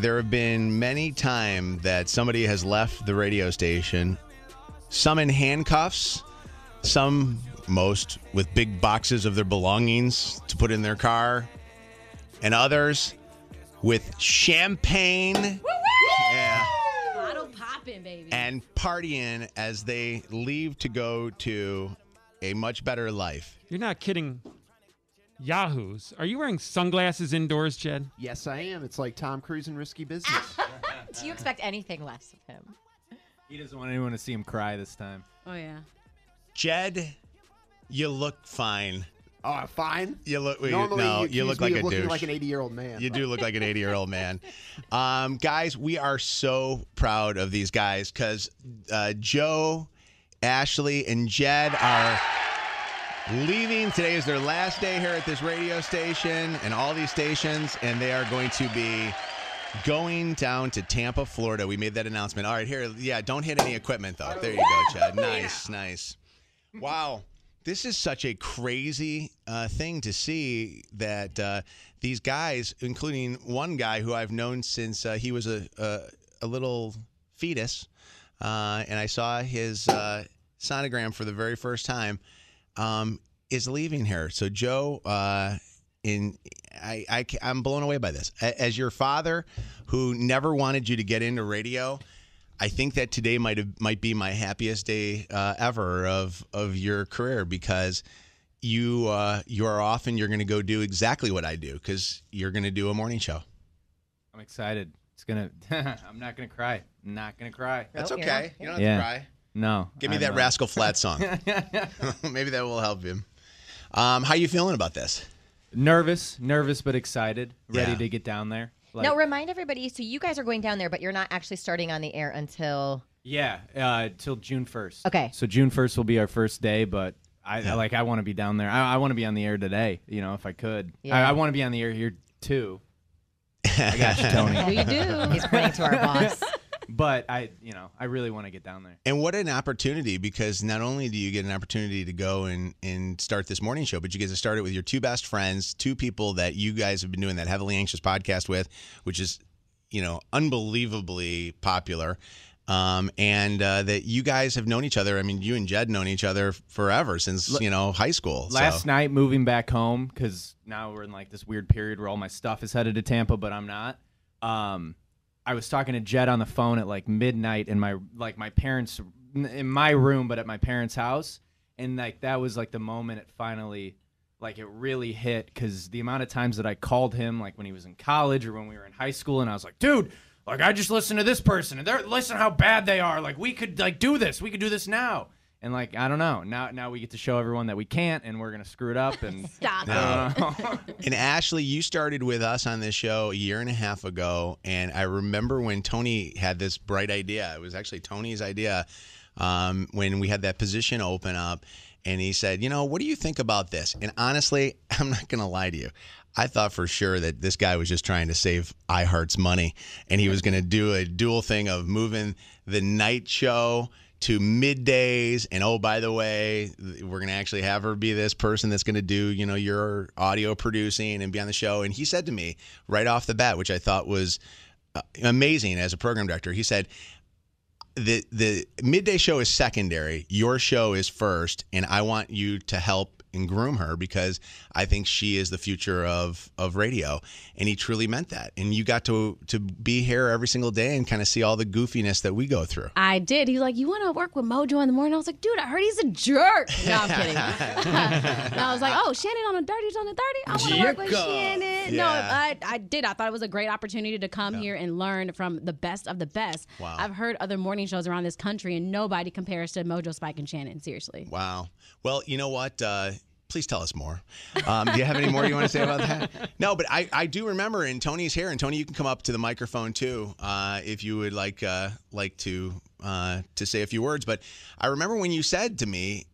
there have been many times that somebody has left the radio station, some in handcuffs, some most with big boxes of their belongings to put in their car, and others with champagne. Yeah. Bottle popping, baby. and partying as they leave to go to a much better life. You're not kidding. Yahoos. Are you wearing sunglasses indoors, Jed? Yes, I am. It's like Tom Cruise in Risky Business. Do you expect anything less of him? He doesn't want anyone to see him cry this time. oh yeah. Jed, you look fine. oh, fine. You look you- Normally, no, you, you look like a looking douche. like an 80 year old man. You do look like an 80 year old man. Um, guys, we are so proud of these guys because uh, Joe, Ashley, and Jed are leaving. Today is their last day here at this radio station and all these stations, and they are going to be going down to Tampa, Florida. We made that announcement. All right, here. Yeah, don't hit any equipment, though. There you go, Chad. Nice, nice. Wow. This is such a crazy uh, thing to see that uh, these guys, including one guy who I've known since uh, he was a, a, a little fetus, uh, and I saw his uh, sonogram for the very first time, um, is leaving here. So, Joe, uh, in I, I I'm blown away by this. As your father, who never wanted you to get into radio, I think that today might have might be my happiest day uh, ever of of your career because you uh, you are off and you're going to go do exactly what I do because you're going to do a morning show. I'm excited. It's gonna. I'm not gonna cry. I'm not gonna cry. That's okay. not- You don't have Yeah. to cry. No. Give me I'm that not. Rascal Flat song. Maybe that will help him. Um, how you feeling about this? Nervous, nervous, but excited. Ready Yeah. to get down there. Like, now remind everybody. So you guys are going down there, but you're not actually starting on the air until. Yeah, uh, till June 1st. Okay. So June 1st will be our first day, but I I- like I want to be down there. I, I want to be on the air today. You know, if I could. Yeah. I, I want to be on the air here too. I got you, Tony. Do you do? He's pointing to our boss. But I, you know, I really want to get down there. And what an opportunity because not only do you get an opportunity to go and, and start this morning show, but you get to start it with your two best friends, two people that you guys have been doing that Heavily Anxious podcast with, which is, you know, unbelievably popular. Um, and uh, that you guys have known each other. I mean, you and Jed known each other forever since, you know, high school. Last so. night, moving back home because now we're in like this weird period where all my stuff is headed to Tampa, but I'm not. Um, I was talking to Jed on the phone at like midnight in my like my parents in my room, but at my parents' house, and like that was like the moment it finally like it really hit because the amount of times that I called him like when he was in college or when we were in high school, and I was like, dude. Like I just listened to this person, and they're listen how bad they are. Like we could like do this, we could do this now, and like I don't know. Now now we get to show everyone that we can't, and we're gonna screw it up. And Stop. I don't. And Ashley, you started with us on this show a year and a half ago, and I remember when Tony had this bright idea. It was actually Tony's idea um, when we had that position open up, and he said, "You know, what do you think about this?" And honestly, I'm not going to lie to you. I thought for sure that this guy was just trying to save iHeart's money, and he was going to do a dual thing of moving the night show to middays. And oh by the way we're going to actually have her be this person that's going to do you know your audio producing and be on the show. And he said to me right off the bat which i thought was uh, amazing as a program director he said the the midday show is secondary. Your show is first and i want you to help and groom her because I think she is the future of of radio. And he truly meant that. And you got to to be here every single day and kind of see all the goofiness that we go through. I did. He's like, "You want to work with Mojo in the morning?" I was like, "Dude, I heard he's a jerk." No, I'm kidding. and I was like, "Oh, Shannon on the dirties on the thirty. I want to work with Jicka. Shannon." No, I, I did. I thought it was a great opportunity to come here and learn from the best of the best. Wow. I've heard other morning shows around this country, and nobody compares to Mojo, Spike, and Shannon. Seriously. Wow. Well, you know what? Uh, please tell us more. Um, do you have any more you want to say about that? No, but I, I do remember, and Tony's here, and Tony, you can come up to the microphone too uh, if you would like uh, like to uh, to say a few words. But I remember when you said to me,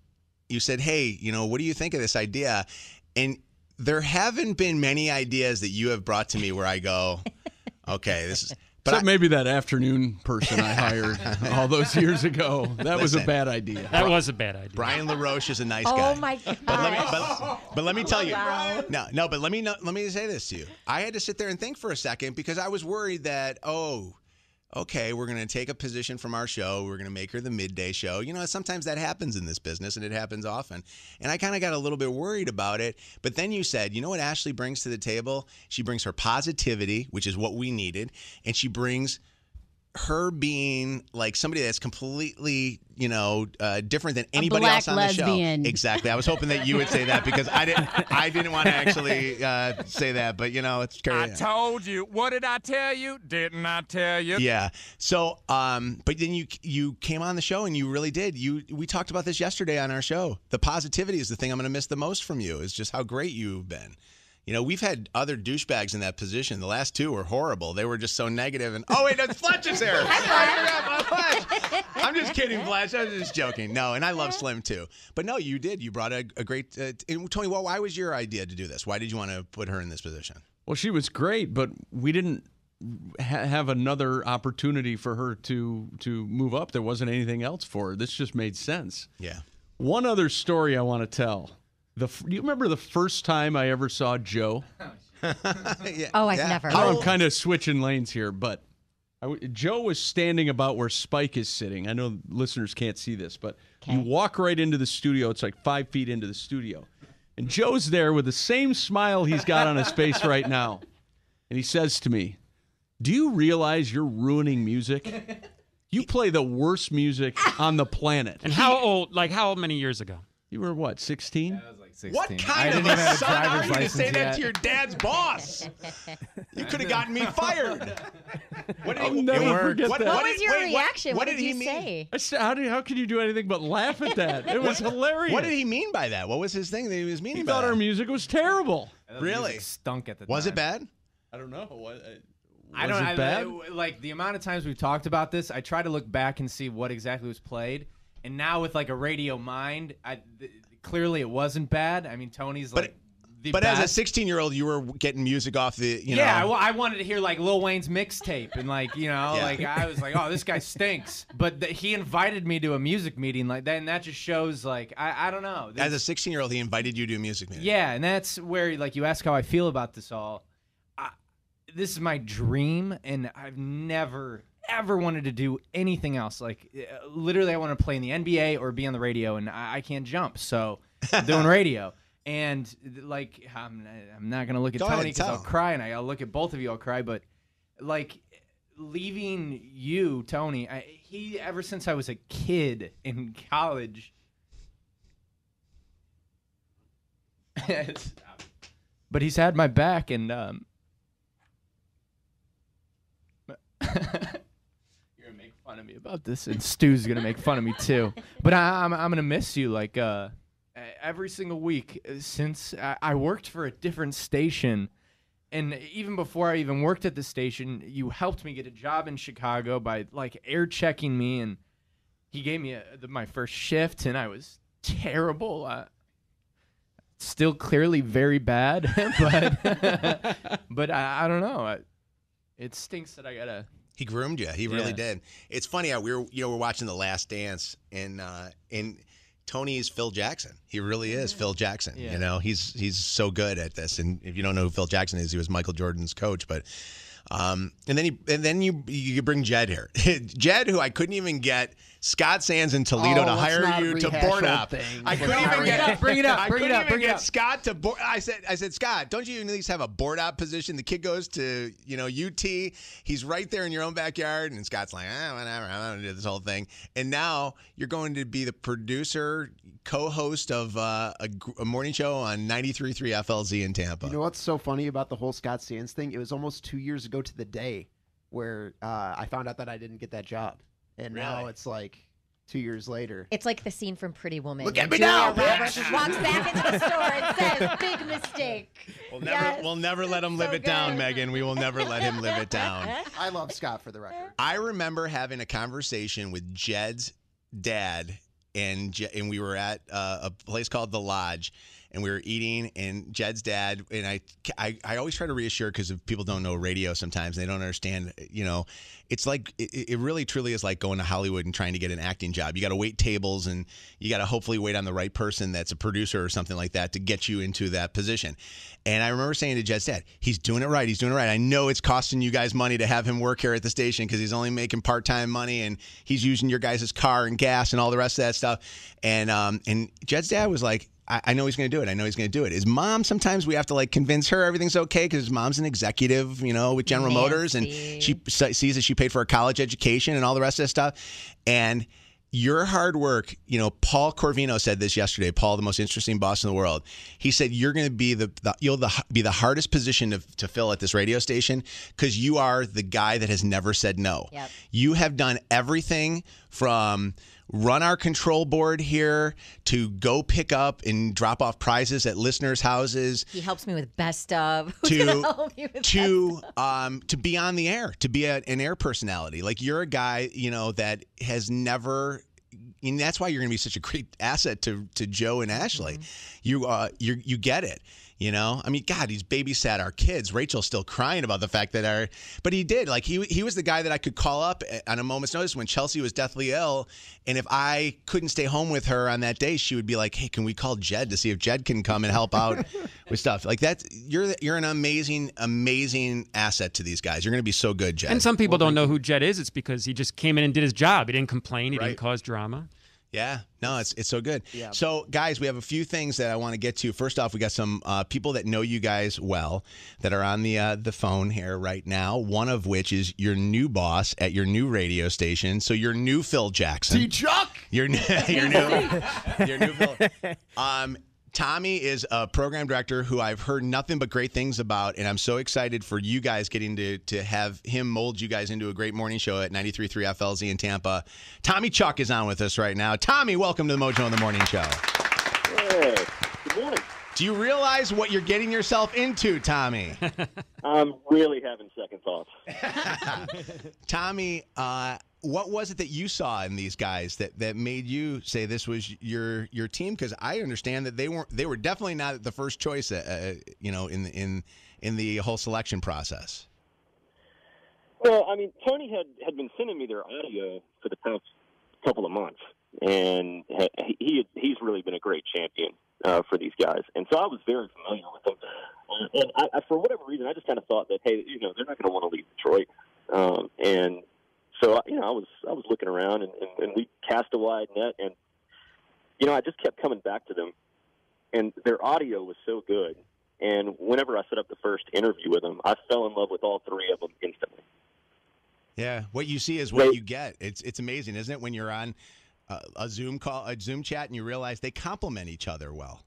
you said, "Hey, you know, what do you think of this idea?" And there haven't been many ideas that you have brought to me where I go, "Okay, this is." But Except I- maybe that afternoon person I hired all those years ago. That was a bad idea. That was a bad idea. Brian LaRoche is a nice Oh guy. Oh my god. But let me, but, but let me tell you, Wow. no, no. But let me let me say this to you. I had to sit there and think for a second because I was worried that oh, okay, we're going to take a position from our show. We're going to make her the midday show. You know, sometimes that happens in this business, and it happens often. And I kind of got a little bit worried about it. But then you said, you know what Ashley brings to the table? She brings her positivity, which is what we needed, and she brings her being like somebody that's completely, you know, uh, different than anybody else on lesbian. the show. Exactly. I was hoping that you would say that because I didn't. I didn't want to actually uh, say that, but you know, it's I crazy. told you. What did I tell you? Didn't I tell you? Yeah. So, um, but then you you came on the show and you really did. You we talked about this yesterday on our show. The positivity is the thing I'm going to miss the most from you. Is just how great you've been. You know, we've had other douchebags in that position. The last two were horrible. They were just so negative. And oh wait, no, Fletch is here. I forgot about Fletch. I'm just kidding, Fletch. I'm just joking. No, and I love Slim too. But no, you did. You brought a, a great. Uh, and Tony, well, why was your idea to do this? Why did you want to put her in this position? Well, she was great, but we didn't ha- have another opportunity for her to to move up. There wasn't anything else for her. This just made sense. Yeah. One other story I want to tell. The f- do you remember the first time I ever saw Joe? Oh, yeah. Oh, I've Yeah. never. I know I'm oh. kind of switching lanes here, but I w- Joe was standing about where Spike is sitting. I know listeners can't see this, but you walk right into the studio. It's like five feet into the studio. And Joe's there with the same smile he's got on his face right now. And he says to me, Do you realize you're ruining music? You play the worst music on the planet. And how old? Like how many years ago? You were what, 16? I was like 16. What I kind didn't of even a son are you to license say that yet. to your dad's boss? You could have gotten me fired. What I'll he- never what- forget what- that. What what was did- your wait, reaction? What, did, did he you mean? say? How, did, how could you do anything but laugh at that? It was hilarious. What did he mean by that? What was his thing that he was meaning He by thought that? our music was terrible. The Really? music stunk at the was time. it bad? I don't know. What, uh, I was don't. it I- bad? I- like the amount of times we've talked about this, I try to look back and see what exactly was played. And now with like a radio mind, I th- clearly it wasn't bad. I mean, Tony's But- like the But as a 16 year old, you were getting music off the, you yeah, I know. I wanted to hear like Lil Wayne's mixtape, and like you know, Yeah. like I was like, oh, this guy stinks. But th- he invited me to a music meeting like that, and that just shows like I, I don't know. as a 16 year old, he invited you to a music meeting. Yeah, and that's where like you ask how I feel about this all. I, this is my dream, and I've never ever wanted to do anything else. Like uh, literally, I want to play in the NBA or be on the radio, and I, I can't jump, so I'm doing radio. And like I'm, I'm not gonna look at Go Tony because I'll cry, and I, I'll look at both of you, I'll cry. But like leaving you, Tony, I, he ever since I was a kid in college. But he's had my back, and um, you're gonna make fun of me about this, and Stu's gonna make fun of me too. But I, I'm I'm gonna miss you like uh every single week uh, since I, I worked for a different station. And even before I even worked at the station, you helped me get a job in Chicago by like air checking me, and he gave me a, the, my first shift, and I was terrible. Uh, still clearly very bad, but but I, I don't know. I, it stinks that I gotta. He groomed you. He really Yeah. did. It's funny how we were, you know, we're watching The Last Dance, and uh, and Tony is Phil Jackson. He really is Phil Jackson. Yeah. You know, he's he's so good at this. And if you don't know who Phil Jackson is, he was Michael Jordan's coach. But um, and then he and then you you bring Jed here, Jed, who I couldn't even get Scott Sands in Toledo Oh, to hire you to board up. things. I couldn't even get bring it up, I bring it couldn't up, even bring it get up. Scott to board. I said, I said, Scott, don't you at least have a board out position? The kid goes to you know UT. He's right there in your own backyard, and Scott's like, ah, whatever. I'm gonna do this whole thing. And now you're going to be the producer, co-host of uh, a, a morning show on 93.3 FLZ in Tampa. You know what's so funny about the whole Scott Sands thing? It was almost two years ago to the day where uh, I found out that I didn't get that job, and now it's like two years later. It's like the scene from Pretty Woman. Look at me Julia now, Roberts bitch! walks back into the store and says, "Big mistake." we'll never, Yes. we'll never let him live So it down, good. Megan. We will never let him live it down. I love Scott for the record. I remember having a conversation with Jed's dad, and Je- and we were at uh, a place called the Lodge, and we were eating, and Jed's dad and I, I, I always try to reassure because if people don't know radio, sometimes they don't understand. You know, it's like it, it really truly is like going to Hollywood and trying to get an acting job. You got to wait tables, and you got to hopefully wait on the right person that's a producer or something like that to get you into that position. And I remember saying to Jed's dad, "He's doing it right. He's doing it right. I know it's costing you guys money to have him work here at the station because he's only making part time money and he's using your guys' car and gas and all the rest of that stuff." And um, and Jed's dad was like, I, I know he's going to do it. I know he's going to do it. His mom, sometimes we have to like convince her everything's okay because his mom's an executive, you know, with General Motors, and she sees that she paid for a college education and all the rest of that stuff. And your hard work, you know, Paul Corvino said this yesterday. Paul, the most interesting boss in the world, he said you're going to be the, the you'll the, be the hardest position to, to fill at this radio station because you are the guy that has never said no. Yep. You have done everything from run our control board here to go pick up and drop off prizes at listeners' houses He helps me with best of. Who's to help me with to um to be on the air to be a, an air personality like you're a guy you know that has never and that's why you're going to be such a great asset to to Joe and Ashley. You uh you you get it. You know, I mean, God, he's babysat our kids. Rachel's still crying about the fact that our, but he did. Like he he was the guy that I could call up on a moment's notice when Chelsea was deathly ill, and if I couldn't stay home with her on that day, she would be like, "Hey, can we call Jed to see if Jed can come and help out with stuff like that?" You're you're an amazing amazing asset to these guys. You're going to be so good, Jed. And some people don't know who Jed is. It's because he just came in and did his job. He didn't complain. He Right. didn't cause drama. Yeah, no, it's it's so good. Yeah. So, guys, we have a few things that I want to get to. First off, we got some uh, people that know you guys well that are on the uh, the phone here right now. One of which is your new boss at your new radio station. So, your new Phil Jackson. Chuck. Your new, your new, your new Phil. Um, Tommy is a program director who I've heard nothing but great things about, and I'm so excited for you guys getting to to have him mold you guys into a great morning show at 93.3 FLZ in Tampa. Tommy Chuck is on with us right now. Tommy, welcome to the Mojo in the Morning Show. Hey, good morning. Do you realize what you're getting yourself into, Tommy? I'm really having second thoughts. Tommy, uh, what was it that you saw in these guys that, that made you say this was your your team? Because I understand that they weren't they were definitely not the first choice, uh, uh, you know, in in in the whole selection process. Well, I mean, Tony had had been sending me their audio for the past couple of months, and he he he's really been a great champion uh, for these guys, and so I was very familiar with them. Uh, and I, I, for whatever reason, I just kind of thought that hey, you know, they're not going to want to leave Detroit, um, and so you know, I was I was looking around, and, and, and we cast a wide net, and you know, I just kept coming back to them, and their audio was so good. And whenever I set up the first interview with them, I fell in love with all three of them instantly. Yeah, what you see is what you get. It's it's amazing, isn't it? When you're on a, a Zoom call, a Zoom chat, and you realize they complement each other well.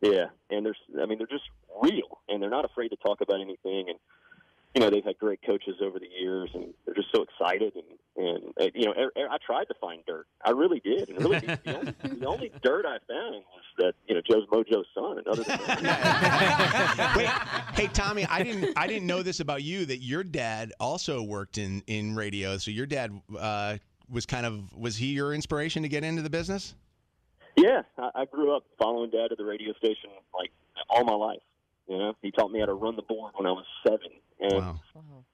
Yeah, and there's, I mean, they're just real, and they're not afraid to talk about anything. And you know, they've had great coaches over the years, and they're just so excited. And and you know, er, er, I tried to find dirt, I really did, and really the, the, only, the only dirt I found was that you know Joe's Mojo's son, and other than that, Wait, hey Tommy, I didn't I didn't know this about you that your dad also worked in in radio. So your dad uh, was kind of was he your inspiration to get into the business? yeah, I, I grew up following Dad to the radio station like all my life. You know, he taught me how to run the board when I was seven, and Wow.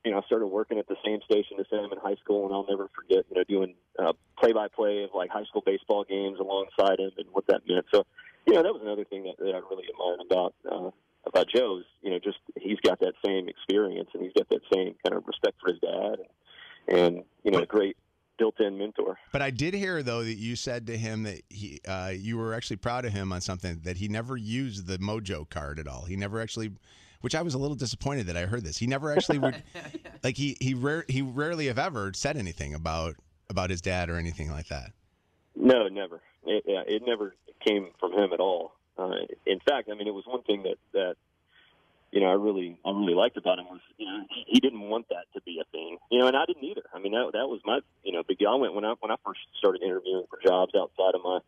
you know, I started working at the same station as him in high school, and I'll never forget, you know, doing uh, play-by-play of like high school baseball games alongside him and what that meant. So, you know, that was another thing that, that I really admired about uh, about Joe's. You know, just he's got that same experience and he's got that same kind of respect for his dad, and, and you know, a great built-in mentor. But I did hear though that you said to him that he uh, you were actually proud of him on something that he never used the Mojo card at all. He never actually, which I was a little disappointed that I heard this. He never actually would, like he he rare, he rarely have ever said anything about about his dad or anything like that. No, never. It, yeah, it never came from him at all. Uh, in fact, I mean, it was one thing that that you know I really I really liked about him was you know he, didn't want that to be a thing. You know, and I didn't either. I mean, that that was my you know big deal. I went when I when I first started interviewing for jobs outside of my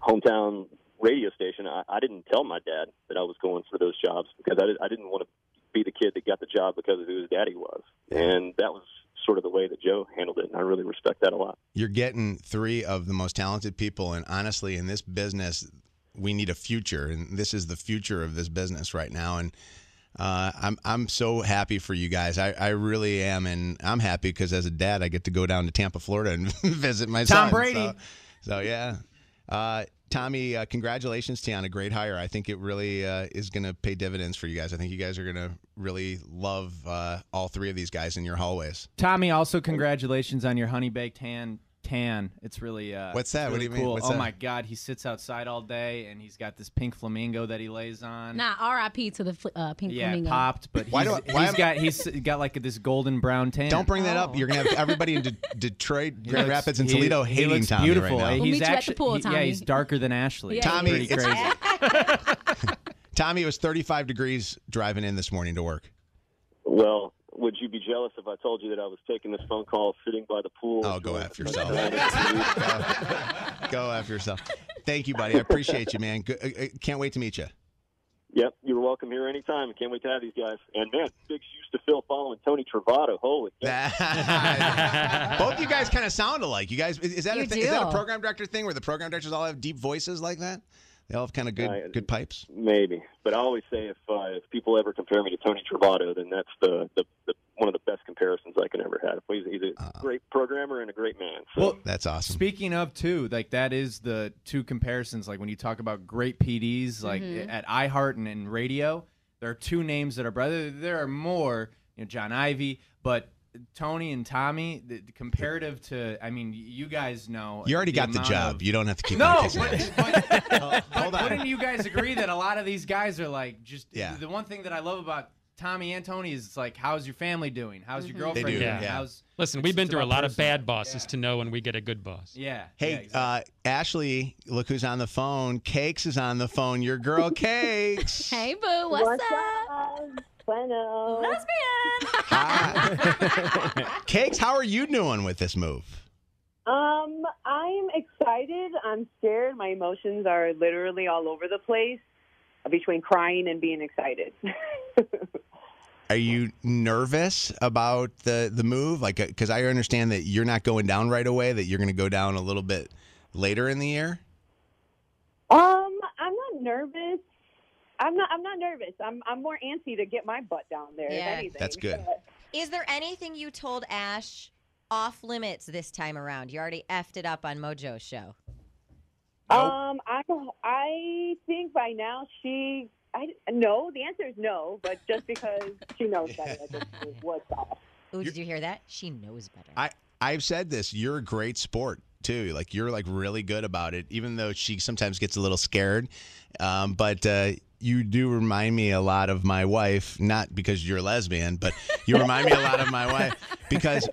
hometown radio station. I, I didn't tell my dad that I was going for those jobs because I, did, I didn't want to be the kid that got the job because of who his daddy was, and that was sort of the way that Joe handled it, and I really respect that a lot. You're getting three of the most talented people, and honestly, in this business, we need a future, and this is the future of this business right now. And uh, I'm I'm so happy for you guys. I, I really am, and I'm happy because as a dad, I get to go down to Tampa, Florida, and visit my Tom son. Brady. So, so yeah, uh, Tommy, uh, congratulations to you on a great hire. I think it really uh, is going to pay dividends for you guys. I think you guys are going to really love uh, all three of these guys in your hallways. Tommy, also congratulations on your honey baked hand tan. It's really uh, What's that? it's What do really you mean? What's oh that? my God, he sits outside all day and he's got this pink flamingo that he lays on. Nah, R.I.P. to the fl- uh, pink yeah, it flamingo. popped, but Why he's, do I- why he's am- got he's got like this golden brown tan. Don't bring that up. You're going to have everybody in De- Detroit, Grand looks- Rapids, and he- Toledo he hating looks Tommy beautiful. right now. We'll he's meet you at the actually pool, he- yeah, he's darker than Ashley. Yeah, Tommy, it's- crazy. Tommy, it was 35 degrees driving in this morning to work. Well, would you be jealous if I told you that I was taking this phone call sitting by the pool? Oh, go after yourself. yourself. Go after yourself. Thank you, buddy. I appreciate you, man. Good, uh, uh, can't wait to meet you. Yep, you're welcome here anytime. Can't wait to have these guys. And man, big shoes to fill following Tony Travato. Holy cow. Both you guys kind of sound alike. You guys, is, is that a You thing? Is that a program director thing where the program directors all have deep voices like that? They all have kind of good, Uh, good pipes. Maybe, but I always say if uh, if people ever compare me to Tony Travato, then that's the, the, the one of the best comparisons I can ever have. He's, he's a Uh-uh. great programmer and a great man. So. Well, That's awesome. Speaking of too, like that is the two comparisons. Like when you talk about great PDs, like Mhm. at iHeart and in radio, there are two names that are brother. There are more, you know, John Ivey, but Tony and Tommy, the, the comparative to, I mean, you guys know. You already got the job. of- You don't have to keep no, on kissing but, ass. but, Hold on. wouldn't you guys agree that a lot of these guys are like just Yeah. the one thing that I love about Tommy and Tony is it's like, how's your family doing? How's your Mhm. girlfriend They do, doing? yeah. How's Listen, we've been through a about lot of bad bosses to know when we get a good boss. Yeah. yeah, Hey, exactly. uh, Ashley, look who's on the phone. Cakes is on the phone. Your girl, Cakes. Hey, boo, what's, What's up? up? Bueno. Lesbian. Hi. Cakes, how are you doing with this move? Um, I'm excited. I'm scared. My emotions are literally all over the place between crying and being excited. Are you nervous about the the move? Like, because I understand that you're not going down right away. That you're going to go down a little bit later in the year. um, I'm not nervous. I'm not. I'm not nervous. I'm. I'm more antsy to get my butt down there. if Yeah. anything. That's good. But- Is there anything you told Ash off limits this time around? You already effed it up on Mojo's show. Um, I I think by now she I no. The answer is no, but just because she knows better at what's off. Ooh, did you hear that? She knows better. I I've said this. You're a great sport too. Like you're like really good about it, even though she sometimes gets a little scared. Um, but uh, you do remind me a lot of my wife. Not because you're a lesbian, but you remind me a lot of my wife because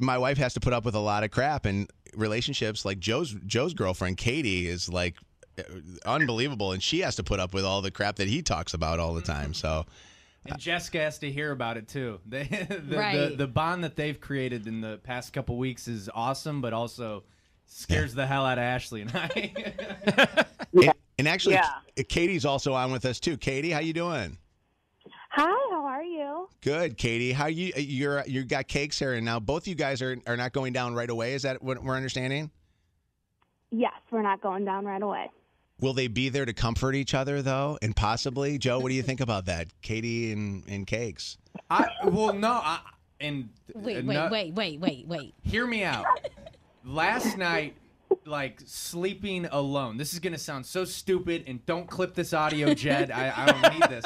my wife has to put up with a lot of crap and relationships. Like Joe's Joe's girlfriend Katie is like uh, unbelievable, and she has to put up with all the crap that he talks about all the time. So. And Jessica has to hear about it too. They, the, the, Right. the bond that they've created in the past couple weeks is awesome, but also scares the hell out of Ashley and I. And, and actually, Yeah. Katie's also on with us too. Katie, how you doing? Hi, how are you? Good, Katie. How you you're you got cakes here, and now both you guys are are not going down right away. Is that what we're understanding? Yes, we're not going down right away. Will they be there to comfort each other though, and possibly Joe? What do you think about that, Katie and and cakes? I well no, I, and Wait, uh, wait, no- wait, wait, wait, wait. Hear me out. Last night, like sleeping alone. This is gonna sound so stupid, and don't clip this audio, Jed. I, I don't need this.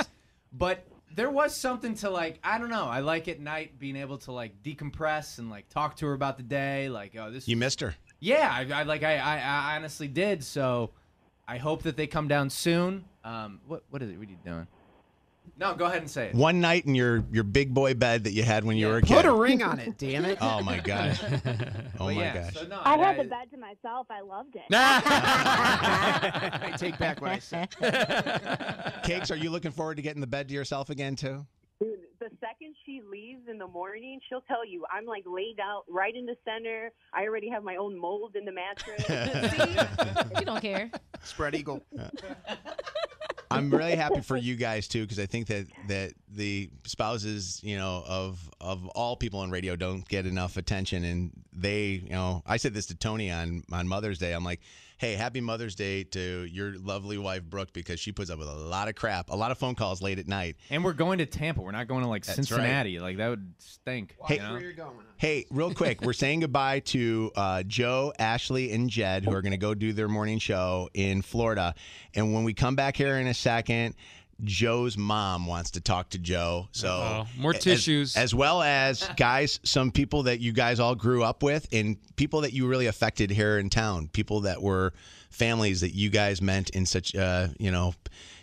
But there was something to like. I don't know. I like at night being able to like decompress and like talk to her about the day. Like, oh, this. You missed her. Yeah, I, I like. I, I, I honestly did. So, I hope that they come down soon. Um, what what is it? What are you doing? No, go ahead and say it. One night in your your big boy bed that you had when you were a kid. Put a ring on it, damn it. Oh my gosh. Oh But my yeah, gosh. So no, I had I- the bed to myself. I loved it. I take back what I said. Cakes, are you looking forward to getting the bed to yourself again too? Dude, the second she leaves in the morning, she'll tell you I'm like laid out right in the center. I already have my own mold in the mattress. See? You don't care. Spread eagle. I'm really happy for you guys too because I think that that the spouses, you know, of of all people in radio don't get enough attention, and they, you know, I said this to Tony on on Mother's Day. I'm like, hey, happy Mother's Day to your lovely wife Brooke because she puts up with a lot of crap, a lot of phone calls late at night. And we're going to Tampa. We're not going to like That's Cincinnati. Like that would stink. Hey- you know? Where you're going? Hey, real quick, we're saying goodbye to uh, Joe, Ashley, and Jed, who are going to go do their morning show in Florida. And when we come back here in a second, Joe's mom wants to talk to Joe. So Uh-oh. More as- tissues. as well as guys, some people that you guys all grew up with, and people that you really affected here in town. People that were families that you guys meant in such, uh, you know,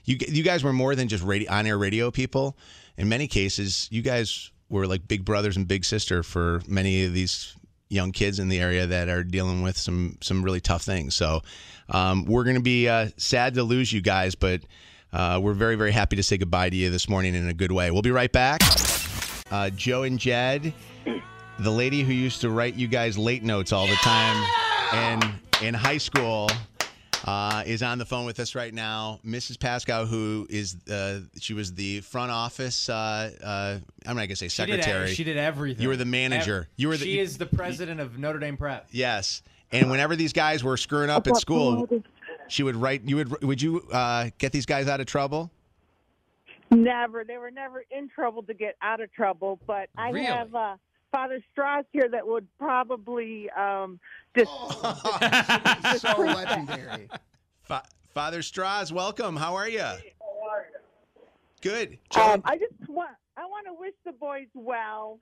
you you guys were more than just radio, on air radio people. In many cases, you guys were like big brothers and big sister for many of these young kids in the area that are dealing with some some really tough things. So um, we're going to be uh, sad to lose you guys, but uh, we're very very happy to say goodbye to you this morning in a good way. We'll be right back. Uh, Joe and Jed, the lady who used to write you guys late notes all the time, and in high school. Uh, is on the phone with us right now, Mrs. Pascal, who is uh, she was the front office. Uh, uh, I'm not gonna say She did, secretary. she did everything. You were the manager. You were the. She is the president of Notre Dame Prep. Yes. And whenever these guys were screwing up at school, she would write. You would. Would you uh, get these guys out of trouble? Never. They were never in trouble to get out of trouble. But I Really? have uh, Father Strauss here that would probably um, just. so legendary. Fa- Father Strauss, welcome. How are you? Good. Um, I just want I want to wish the boys well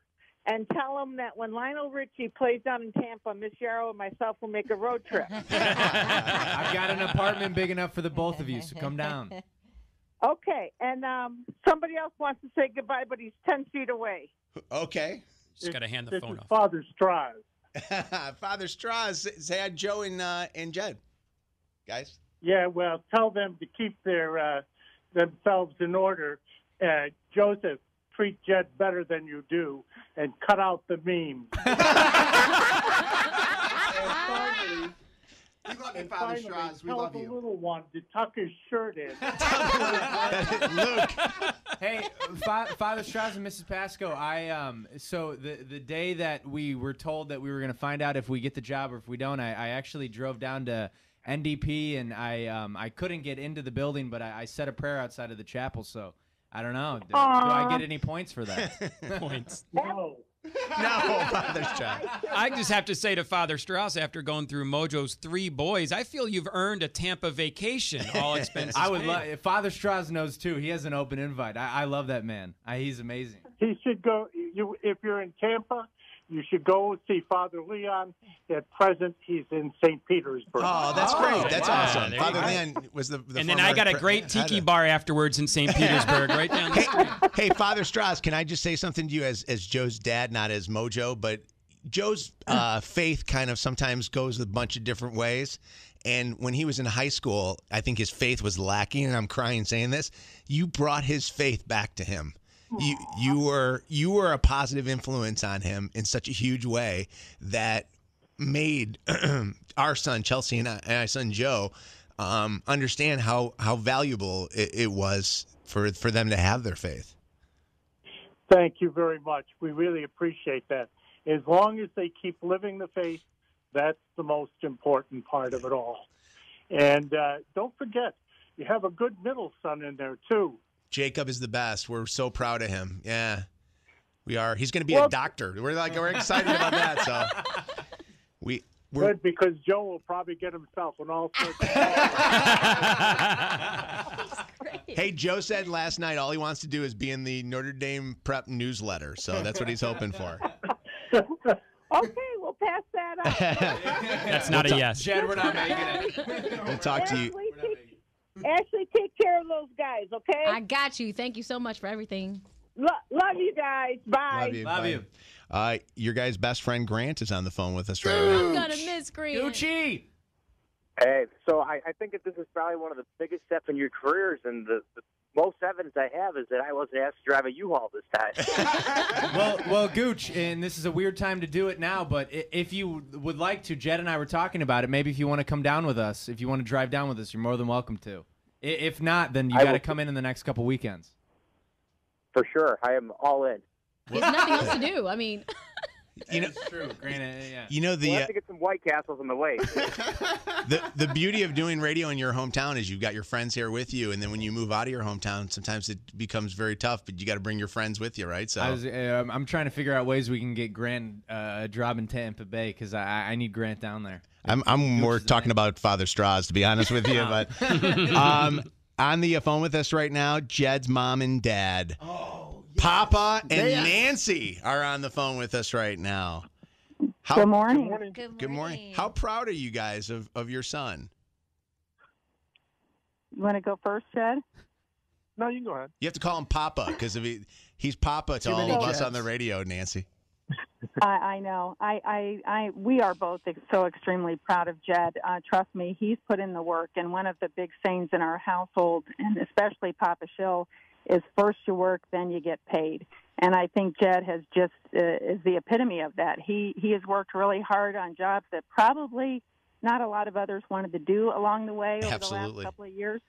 and tell them that when Lionel Richie plays down in Tampa, Miss Yarrow and myself will make a road trip. I've got an apartment big enough for the both of you, so come down. okay, and um, somebody else wants to say goodbye, but he's ten feet away. Okay. Just got to hand the This phone is off. Father Strauss. Father Strauss, say hi, Joe and uh, and Jed, guys. Yeah, well, tell them to keep their uh, themselves in order. Uh, Joseph, treat Jed better than you do, and cut out the memes. We love you, And Father finally, Strauss. We tell love the you. little one to tuck his shirt in. Luke. Hey, Fa- Father Strauss and Mrs. Pasco, I um so the the day that we were told that we were going to find out if we get the job or if we don't, I, I actually drove down to NDP and I um I couldn't get into the building, but I, I said a prayer outside of the chapel, so I don't know. Do, do I get any points for that? Points. No. No, Father Strauss. I just have to say to Father Strauss, after going through Mojo's three boys, I feel you've earned a Tampa vacation, all expenses I would paid. love. Father Strauss knows too. He has an open invite. I, I love that man. I, he's amazing. He should go. You, if you're in Tampa, you should go see Father Leon. At present, he's in St. Petersburg. Oh, that's Oh, great. That's wow. awesome. There Father. Leon was the. the and then I got a great had tiki a- bar afterwards in St. Petersburg, right down the street. hey, Father Strauss, can I just say something to you as as Joe's dad, not as Mojo, but Joe's uh, faith kind of sometimes goes a bunch of different ways. And when he was in high school, I think his faith was lacking, and I'm crying saying this. You brought his faith back to him. You you were you were a positive influence on him in such a huge way that made our son Chelsea and, I, and our son Joe um, understand how how valuable it, it was for for them to have their faith. Thank you very much. We really appreciate that. As long as they keep living the faith, that's the most important part of it all. And uh, don't forget, you have a good middle son in there too. Jacob is the best. We're so proud of him. Yeah, we are. He's going to be a doctor. We're like we're excited about that. So we we're Good because Joe will probably get himself an all sorts Hey, Joe said last night all he wants to do is be in the Notre Dame prep newsletter. So that's what he's hoping for. Okay, we'll pass that out. That's not a yes. Jed, we're not making it. We'll talk to you. Ashley, take, Ashley, take care of those guys, okay? I got you. Thank you so much for everything. Lo- love you guys. Bye. Love you. Love Bye. you. Uh, your guy's best friend Grant is on the phone with us right now. I'm gonna miss Green. Gucci. Hey, so I, I think that this is probably one of the biggest steps in your careers, and the, the most evidence I have is that I wasn't asked to drive a U-Haul this time. well, well, Gooch, and this is a weird time to do it now, but if you would like to, Jed and I were talking about it. Maybe if you want to come down with us, if you want to drive down with us, you're more than welcome to. I- If not, then you got to come in in the next couple weekends. For sure, I am all in. There's nothing else to do. I mean, You know, It's true. Granted, yeah. you know the we'll uh, have to get some White Castles on the way. the the beauty of doing radio in your hometown is you've got your friends here with you, and then when you move out of your hometown, sometimes it becomes very tough. But you got to bring your friends with you, right? So I was, um, I'm trying to figure out ways we can get Grant uh, a job in Tampa Bay because I, I need Grant down there. I'm I'm more talking about Father Strauss, to be honest with you. But um, on the phone with us right now, Jed's mom and dad, Papa and Yes. Nancy, are on the phone with us right now. How, Good morning. Good morning. How proud are you guys of, of your son? You want to go first, Jed? No, you can go ahead. You have to call him Papa because if he, he's Papa to Too all many of us Jeds. on the radio, Nancy. I, I know. I, I, I, we are both so extremely proud of Jed. Uh, trust me, he's put in the work. And one of the big sayings in our household, and especially Papa Schill, is first you work, then you get paid. And I think Jed has just uh, is the epitome of that. He he has worked really hard on jobs that probably not a lot of others wanted to do along the way over the Absolutely. last couple of years.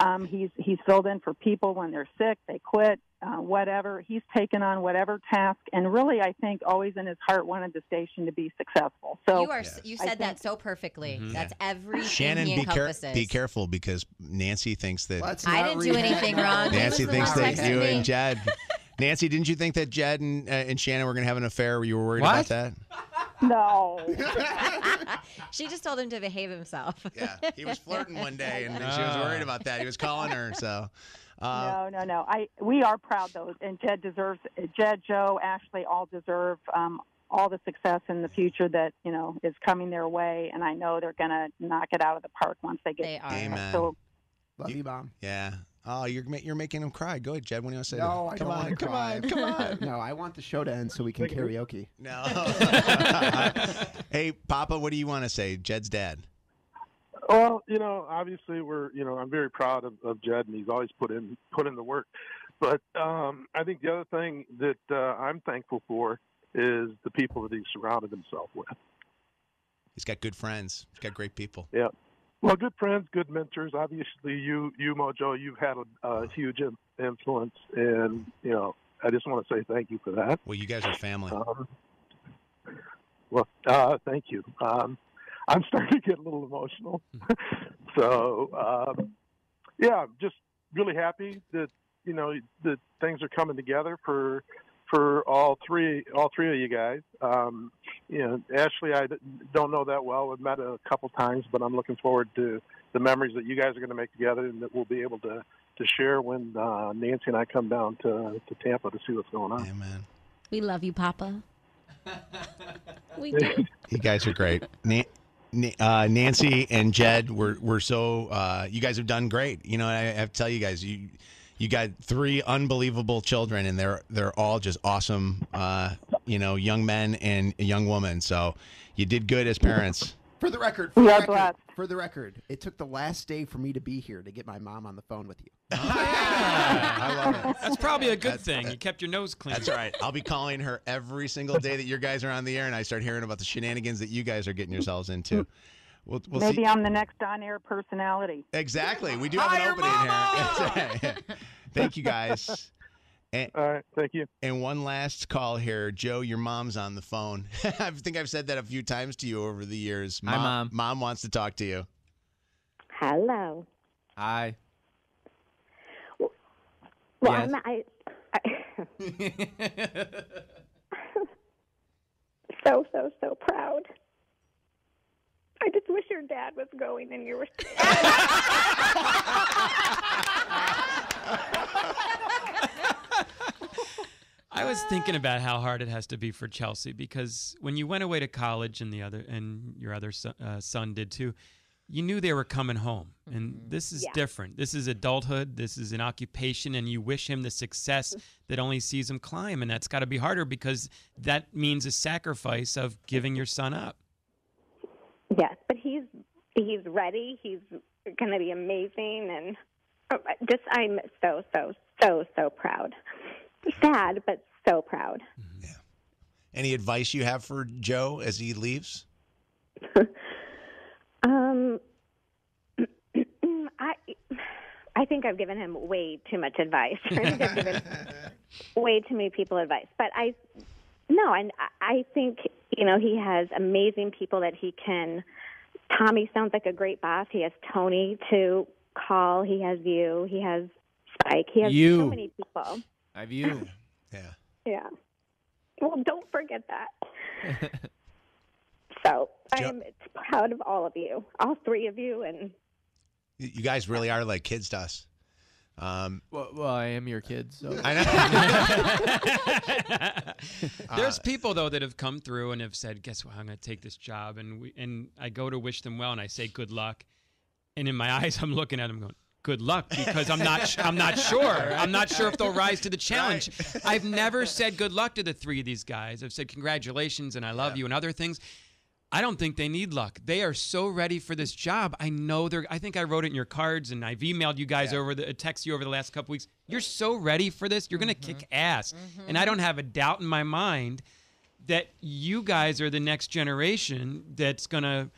Um, he's he's filled in for people when they're sick, they quit, uh, whatever. He's taken on whatever task, and really, I think, always in his heart wanted the station to be successful. So you are s you I said that think- so perfectly. Mhm. That's everything Shannon, he be, care- encompasses. be careful because Nancy thinks that. Let's I didn't do anything wrong. Nancy thinks that texting you me. and Jed. Nancy, didn't you think that Jed and, uh, and Shannon were going to have an affair? Were you were worried about that? No. she just told him to behave himself. Yeah, he was flirting one day, and she was worried about that. He was calling her, so. Uh, no, no, no. I we are proud though, and Jed deserves. Jed, Joe, Ashley, all deserve um, all the success in the future that you know is coming their way, and I know they're gonna knock it out of the park once they get. They there. Amen. So Love you, mom. Yeah. Oh, you're you're making them cry. Go ahead, Jed. What do you want to say? to No, him? I come don't on, want to come on, come on. no, I want the show to end so we can karaoke. No. hey, Papa, what do you want to say? Jed's dad. Well, you know, obviously we're, you know, I'm very proud of, of Jed, and he's always put in put in the work. But um, I think the other thing that uh, I'm thankful for is the people that he's surrounded himself with. He's got good friends. He's got great people. Yeah. Well, good friends, good mentors. Obviously, you, you Mojo, you've had a, a huge in- influence, and you know, I just want to say thank you for that. Well, you guys are family. Um, well, uh, thank you. Um, I'm starting to get a little emotional. so, um, yeah, I'm just really happy that you know that things are coming together for for all three all three of you guys. Um, you know, Ashley, I don't know that well. We've met a couple times, but I'm looking forward to the memories that you guys are going to make together, and that we'll be able to to share when uh, Nancy and I come down to to Tampa to see what's going on. Amen. We love you, Papa. we do. You guys are great. Na- Na- uh, Nancy and Jed were were so. Uh, you guys have done great. You know, I have to tell you guys, you you got three unbelievable children, and they're they're all just awesome. Uh, you know, young men and a young woman. So you did good as parents. For the record, for We the are record, blessed. For the record, it took the last day for me to be here to get my mom on the phone with you. Ah, I love it. That's probably a good thing. You kept your nose clean. That's right. I'll be calling her every single day that you guys are on the air, and I start hearing about the shenanigans that you guys are getting yourselves into. We'll, we'll maybe see. I'm the next on-air personality. Exactly. We do have an opening here. Thank you, guys. And, All right. Thank you. And one last call here. Joe, your mom's on the phone. I think I've said that a few times to you over the years. Hi, Mom. Mom wants to talk to you. Hello. Hi. Well, Yes. I'm, I, I so so so proud. I just wish your dad was going and you were. I was thinking about how hard it has to be for Chelsea because when you went away to college and the other and your other son, uh, son did too, you knew they were coming home. And this is Yeah. different. This is adulthood. This is an occupation, and you wish him the success that only sees him climb. And that's got to be harder because that means a sacrifice of giving your son up. Yes, but he's he's ready. He's going to be amazing, and oh, just I'm so so so so proud. Sad, but so proud. Yeah. Any advice you have for Joe as he leaves? Um, I I think I've given him way too much advice. I think I've given way too many people advice. But I no, and I- I think you know he has amazing people that he can. Tommy sounds like a great boss. He has Tony to call. He has you. He has Spike. He has so many people. I have you. yeah. Yeah. Well, don't forget that. So I am proud of all of you, all three of you, and You you guys really are like kids to us. Um, well, well, I am your kid, so I know. There's people though that have come through and have said, "Guess what? I'm going to take this job." And we, and I go to wish them well, and I say, "Good luck." And in my eyes, I'm looking at them going, "Good luck," because I'm not I'm not sure. I'm not sure if they'll rise to the challenge. I've never said good luck to the three of these guys. I've said congratulations and I love you and other things. I don't think they need luck. They are so ready for this job. I know they're. I think I wrote it in your cards, and I've emailed you guys over the uh, text you over the last couple weeks. You're so ready for this. You're gonna kick mm-hmm. ass, mm-hmm. and I don't have a doubt in my mind that you guys are the next generation that's gonna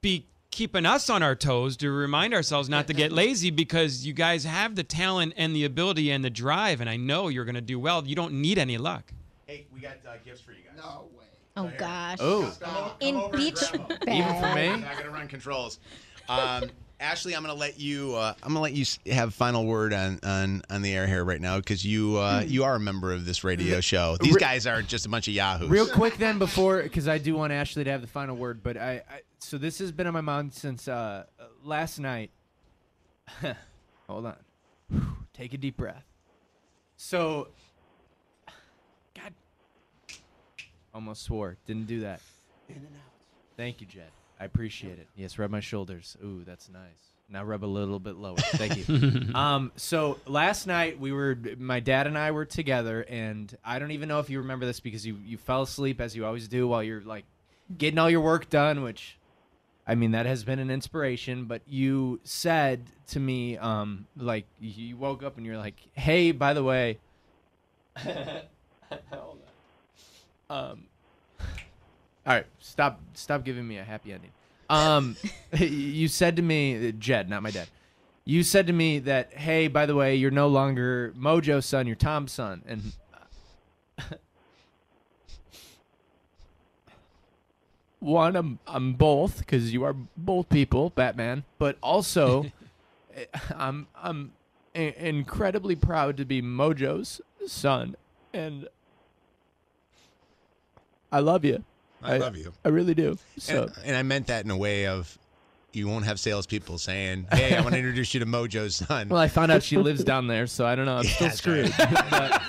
be keeping us on our toes to remind ourselves not to get lazy because you guys have the talent and the ability and the drive, and I know you're gonna do well. You don't need any luck. Hey, we got uh, gifts for you guys. No way. Oh gosh. Oh. In beach Even for me? I'm not gonna run controls. Um, Ashley, I'm gonna let you. Uh, I'm gonna let you have final word on on on the air here right now because you uh, you are a member of this radio show. These guys are just a bunch of yahoos. Real quick then, before because I do want Ashley to have the final word, but I, I so this has been on my mind since uh, uh, last night. Hold on, Whew, take a deep breath. So, God, almost swore, didn't do that. In and out. Thank you, Jed. I appreciate it. Yes, rub my shoulders. Ooh, that's nice. Now rub a little bit lower. Thank you. um, so last night we were, my dad and I were together, and I don't even know if you remember this because you you fell asleep as you always do while you're like getting all your work done, which. I mean that has been an inspiration, but you said to me, um, like you woke up and you're like, "Hey, by the way, hold on. Um, all right, stop stop giving me a happy ending. Um, you said to me, Jed, not my dad. You said to me that, hey, by the way, you're no longer Mojo's son, you're Tom's son, and one, I'm I'm both because you are both people, Batman, but also I'm I'm i- incredibly proud to be Mojo's son, and I love you. I love you. I really do. So And, and I meant that in a way of you won't have salespeople saying, "Hey, I want to introduce you to Mojo's son." well, I found out she lives down there, so I don't know. I'm Yeah, still that's screwed. right.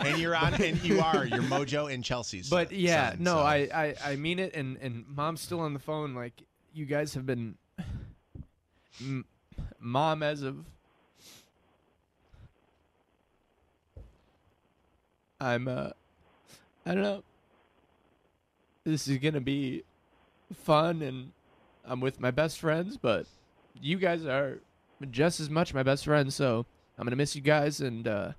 and you're on, and you are. You're Mojo and Chelsea's. But yeah, no, so- I, I I mean it, and and mom's still on the phone. Like you guys have been, M- mom as of. I'm uh, I don't know. This is gonna be fun, and I'm with my best friends, but you guys are just as much my best friends. So I'm gonna miss you guys, and uh,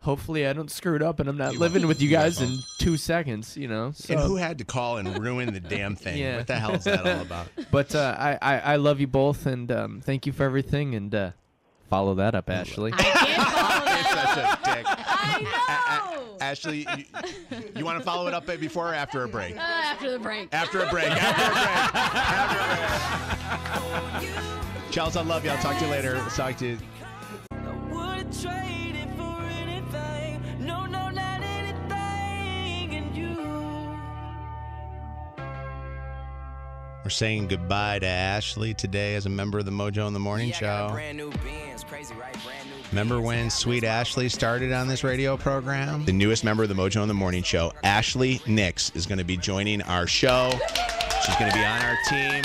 hopefully I don't screw it up, and I'm not You living with you You guys in two seconds. You know. So. and who had to call and ruin the damn thing? Yeah. What the hell is that all about? But uh, I, I I love you both, and um, thank you for everything, and uh, follow that up, Ashley. You're such a dick. I know. Ashley, you, you want to follow it up before or after a break? Uh, after the break. After a break. After a break. After a break. Charles, I love you. I'll talk to you later. I'll talk to you. We're saying goodbye to Ashley today as a member of the Mojo in the Morning Show. Remember when Sweet Ashley started on this radio program? The newest member of the Mojo in the Morning Show, Ashley Nix, is going to be joining our show. She's going to be on our team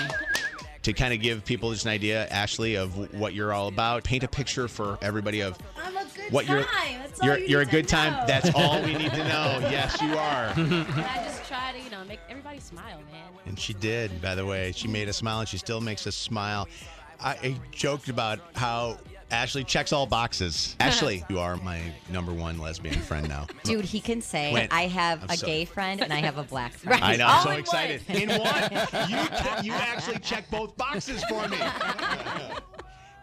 to kind of give people just an idea, Ashley, of what you're all about. Paint a picture for everybody of I'm a good what you're. That's all You're, you you're a need to good time. know. That's all we need to know. Yes, you are. And I just try to, you know, make everybody smile, man. And she did, by the way. She made us smile, and she still makes us smile. I, I joked about how Ashley checks all boxes. Ashley, you are my number one lesbian friend now. Dude, he can say, When? I have I'm a so- gay friend and I have a black friend. I know. All I'm so in excited. one. In one, you you actually check both boxes for me.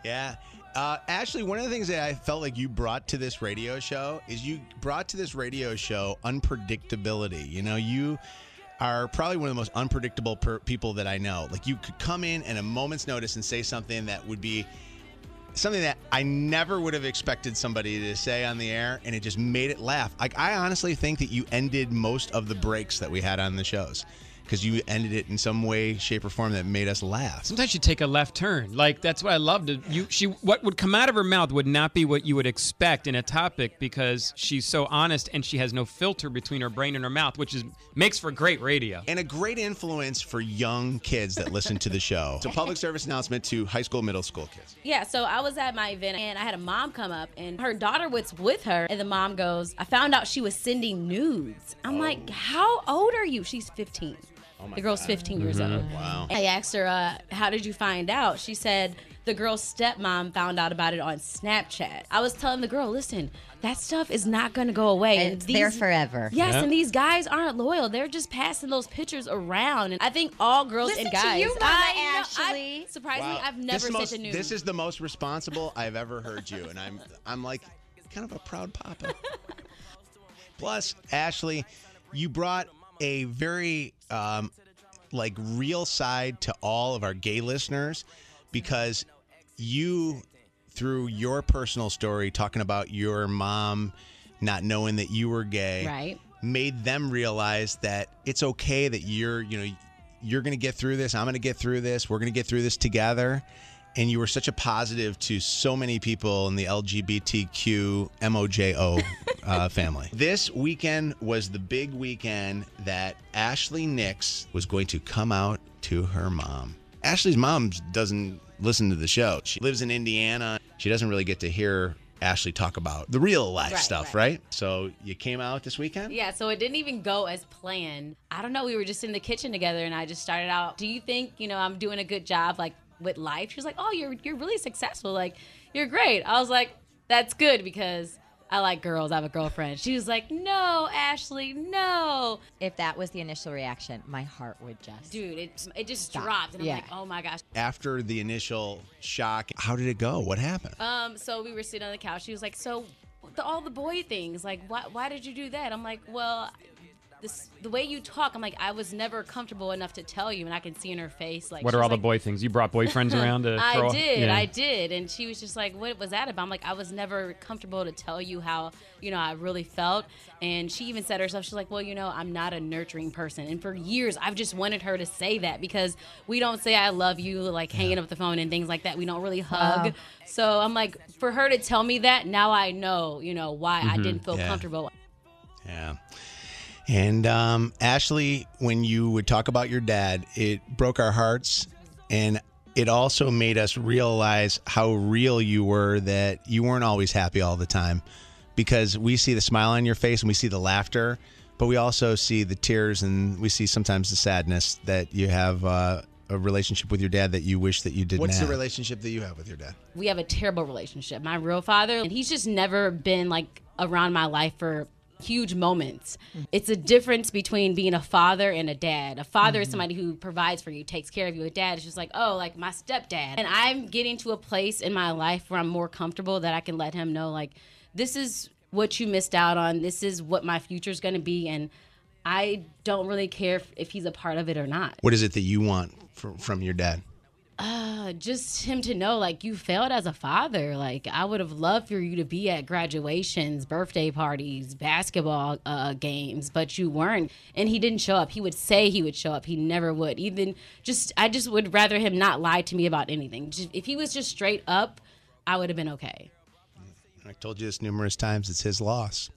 yeah, Uh, Ashley, one of the things that I felt like you brought to this radio show is you brought to this radio show unpredictability. You know, you are probably one of the most unpredictable per- people that I know. Like you could come in at a moment's notice and say something that would be something that I never would have expected somebody to say on the air, and it just made it laugh. Like I honestly think that you ended most of the breaks that we had on the shows because you ended it in some way, shape, or form that made us laugh. Sometimes you take a left turn. Like that's what I loved. You she what would come out of her mouth would not be what you would expect in a topic because she's so honest and she has no filter between her brain and her mouth, which is makes for great radio. And a great influence for young kids that listen to the show. It's a public service announcement to high school, middle school kids. Yeah, so I was at my event and I had a mom come up and her daughter was with her and the mom goes, I found out she was sending nudes. I'm oh. like, how old are you? She's 15. The girl's 15 years Mhm. old. Wow. I asked her, uh, how did you find out? She said the girl's stepmom found out about it on Snapchat. I was telling the girl, listen, that stuff is not going to go away. And it's there forever. Yes, Yep. and these guys aren't loyal. They're just passing those pictures around. And I think all girls Listen and to guys. you, Mama I know, Ashley. I, surprisingly, Wow. I've never is sent most- a nude. This is the most responsible I've ever heard you, and I'm I'm like kind of a proud papa. Plus, Ashley, you brought a very um, like real side to all of our gay listeners because you through your personal story talking about your mom not knowing that you were gay Right. made them realize that it's okay that you're you know you're going to get through this i'm going to get through this we're going to get through this together and you were such a positive to so many people in the lgbtq mojo uh, family this weekend was the big weekend that ashley nix was going to come out to her mom ashley's mom doesn't listen to the show she lives in indiana she doesn't really get to hear ashley talk about the real life Right, stuff right. right so you came out this weekend Yeah, so it didn't even go as planned. I don't know. We were just in the kitchen together, and I just started out. Do you think you know I'm doing a good job, like with life? She was like, "Oh, you're you're really successful. Like you're great." I was like, "That's good because I like girls. I have a girlfriend." She was like, "No, Ashley, no." If that was the initial reaction, my heart would just. Dude, it it just Stop. dropped, and Yeah. I'm like, "Oh my gosh." after the initial shock how did it go what happened Um, so we were sitting on the couch. She was like, "So, the, all the boy things, like, why, why did you do that?" I'm like, "Well, this, the way you talk, I'm like, I was never comfortable enough to tell you, and I can see in her face, like, what are was all the boy things? You brought boyfriends around to I throw did, Yeah. I did, and she was just like, "What was that about?" I'm like, "I was never comfortable to tell you how, you know, I really felt." And she even said herself, she's like, "Well, you know, I'm not a nurturing person." And for years, I've just wanted her to say that because we don't say "I love you" like hanging up the phone and things like that. We don't really hug. Wow. So I'm like, for her to tell me that, now I know, you know, why I Mhm. didn't feel Yeah. comfortable. Yeah. And um, Ashley, when you would talk about your dad, it broke our hearts. And it also made us realize how real you were, that you weren't always happy all the time. Because we see the smile on your face and we see the laughter, but we also see the tears and we see sometimes the sadness that you have uh, a relationship with your dad that you wish that you didn't What's have. the relationship that you have with your dad? we have a terrible relationship. My real father, and he's just never been like around my life for huge moments. It's a difference between being a father and a dad. A father is Mhm. somebody who provides for you, takes care of you. A dad is just like, oh, like my stepdad. And I'm getting to a place in my life where I'm more comfortable that I can let him know, like, this is what you missed out on. This is what my future is going to be. And I don't really care if, if he's a part of it or not. What is it that you want from, from your dad? Uh, just him to know, like, you failed as a father. Like, I would have loved for you to be at graduations, birthday parties, basketball uh, games, but you weren't. And he didn't show up. He would say he would show up. He never would. Even just, I just would rather him not lie to me about anything. Just, if he was just straight up, I would have been okay. I told you this numerous times. It's his loss.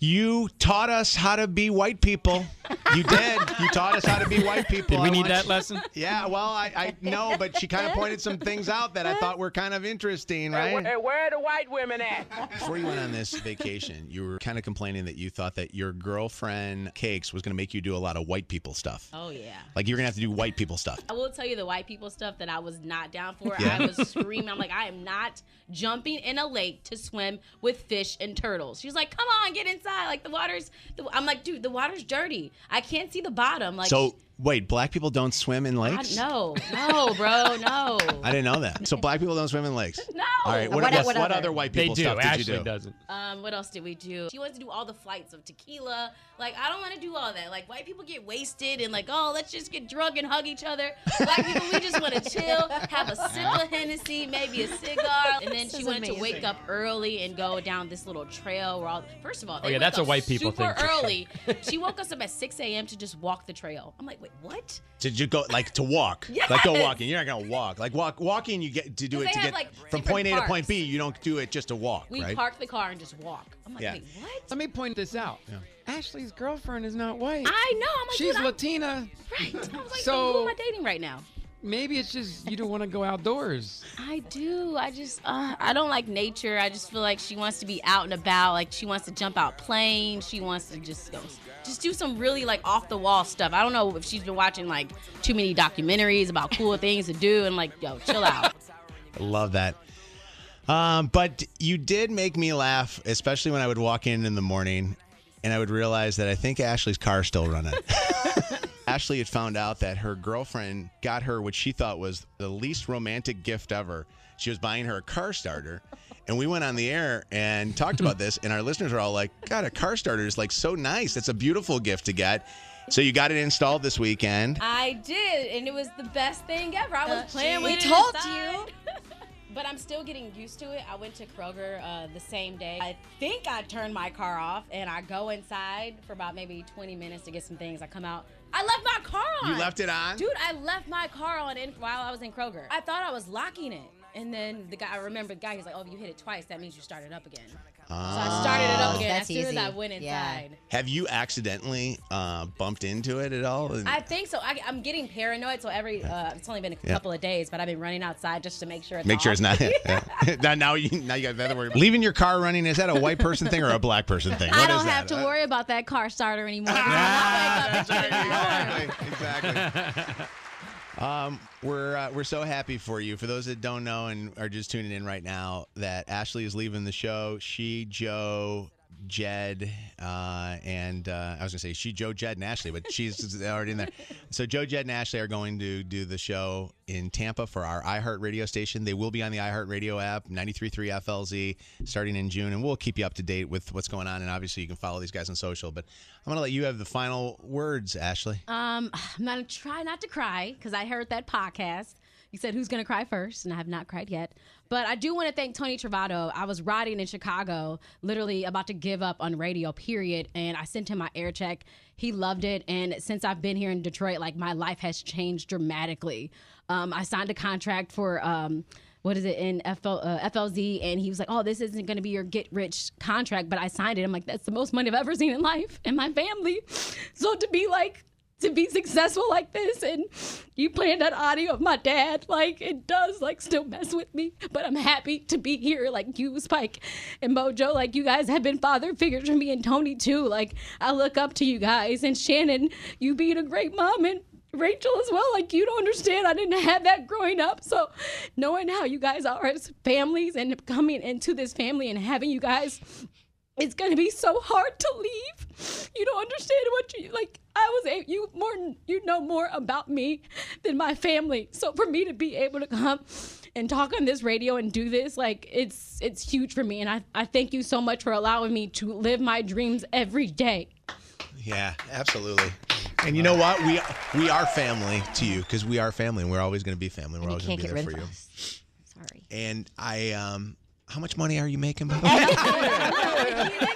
You taught us how to be white people. You did. You taught us how to be white people. Did we I need that you- lesson? Yeah, well, I, I know, but she kind of pointed some things out that I thought were kind of interesting, Hey, right? hey, where are the white women at? Before you went on this vacation, you were kind of complaining that you thought that your girlfriend Cakes was going to make you do a lot of white people stuff. Oh, yeah. Like you're going to have to do white people stuff. I will tell you the white people stuff that I was not down for. Yeah. I was screaming. I'm like, I am not jumping in a lake to swim with fish and turtles. She's like, come on, get inside. Like the water's. The, I'm like, dude, the water's dirty. I can't see the bottom. Like, so Wait, black people don't swim in I, lakes? no, no, bro, no. I didn't know that. So black people don't swim in lakes. No. All right. What, What- what, what what other? other white They people do. stuff did Ashley you do? doesn't. Um, what else did we do? She wants to do all the flights of tequila. Like, I don't want to do all that. Like, white people get wasted and like, oh, let's just get drunk and hug each other. Black people, we just want to chill, have a sip of Hennessy, maybe a cigar, and then This she is wanted to wake up early and go down this little trail. Where all, first of all, they Oh, yeah, wake that's a white people super thing for sure. early. she woke us up at 6 a.m. to just walk the trail. I'm like, wait, what? Did you go like to walk? Yes. Like go walking. You're not gonna walk. Like walk walking. You get to do it to get like, from different point A to point. B. You don't do it just to walk, We right? park the car and just walk. I'm like, Yeah. wait, what? Let me point this out. Ashley's girlfriend is not white. I know. I'm like, She's dude, I'm- Latina. Right. I was like, So- so who am I dating right now? Maybe it's just you don't want to go outdoors. I do. I just, uh, I don't like nature. I just feel like she wants to be out and about. Like she wants to jump out planes. She wants to just go, just do some really like off the wall stuff. I don't know if she's been watching like too many documentaries about cool things to do and like, yo, chill out. I love that. Um, but you did make me laugh, especially when I would walk in in the morning, and I would realize that I think Ashley's car's still running. Ashley had found out that her girlfriend got her what she thought was the least romantic gift ever. She was buying her a car starter. And we went on the air and talked about this, and our listeners are all like, God, a car starter is like so nice. It's a beautiful gift to get. So you got it installed this weekend. I did, and it was the best thing ever. I was playing with it. we told inside. But I'm still getting used to it. I went to Kroger uh, the same day. I think I turned my car off and I go inside for about maybe 20 minutes to get some things. I come out. I left my car on. You left it on? Dude, I left my car on in, while I was in Kroger. I thought I was locking it. And then the guy, I remember the guy, he's like, oh, if you hit it twice, that means you started up again. So I started it up again That's as soon easy. as I went Yeah. inside. Have you accidentally uh, bumped into it at all? I think so. I, I'm getting paranoid. So every, uh, it's only been a Yeah. couple of days, but I've been running outside just to make sure it's Make sure off. it's not. yeah. now, now you now you got that word. Leaving your car running is that a white person thing or a black person thing? I What don't is have that? to Uh, worry about that car starter anymore. because I wake up and shut it down. exactly. Um, we're uh, we're so happy for you. For those that don't know and are just tuning in right now, that Ashley is leaving the show. She, Joe, Jed, uh, and uh, I was gonna say she, Joe, Jed, and Ashley, but she's already in there. So Joe, Jed, and Ashley are going to do the show in Tampa for our iHeart radio station. They will be on the iHeart radio app, 93.3 FLZ, starting in June, and we'll keep you up to date with what's going on. And obviously, you can follow these guys on social. But I'm gonna let you have the final words, Ashley. Um, I'm gonna try not to cry because I heard that podcast. You said who's gonna cry first, and I have not cried yet. But I do want to thank Tony Travato. I was riding in Chicago, literally about to give up on radio, period. And I sent him my air check. He loved it, and since I've been here in Detroit, like my life has changed dramatically. Um, I signed a contract for um, what is it in FL, uh, FLZ, and he was like, "Oh, this isn't going to be your get rich contract," but I signed it. I'm like, "That's the most money I've ever seen in life and my family." So to be like to be successful like this and you playing that audio of my dad like it does like still mess with me but i'm happy to be here like you spike and mojo like you guys have been father figures for me and tony too like i look up to you guys and shannon you being a great mom and Rachel as well. Like you don't understand. I didn't have that growing up. So knowing how you guys are as families and coming into this family and having you guys it's gonna be so hard to leave. You don't understand what you like. I was a, you more you know more about me than my family. So for me to be able to come and talk on this radio and do this, like it's it's huge for me. And I, I thank you so much for allowing me to live my dreams every day. Yeah, absolutely. And you know what? We we are family to you because we are family, and we're always going to be family. We're always going to be there for you. us. Sorry. And I, um, how much money are you making? By the way?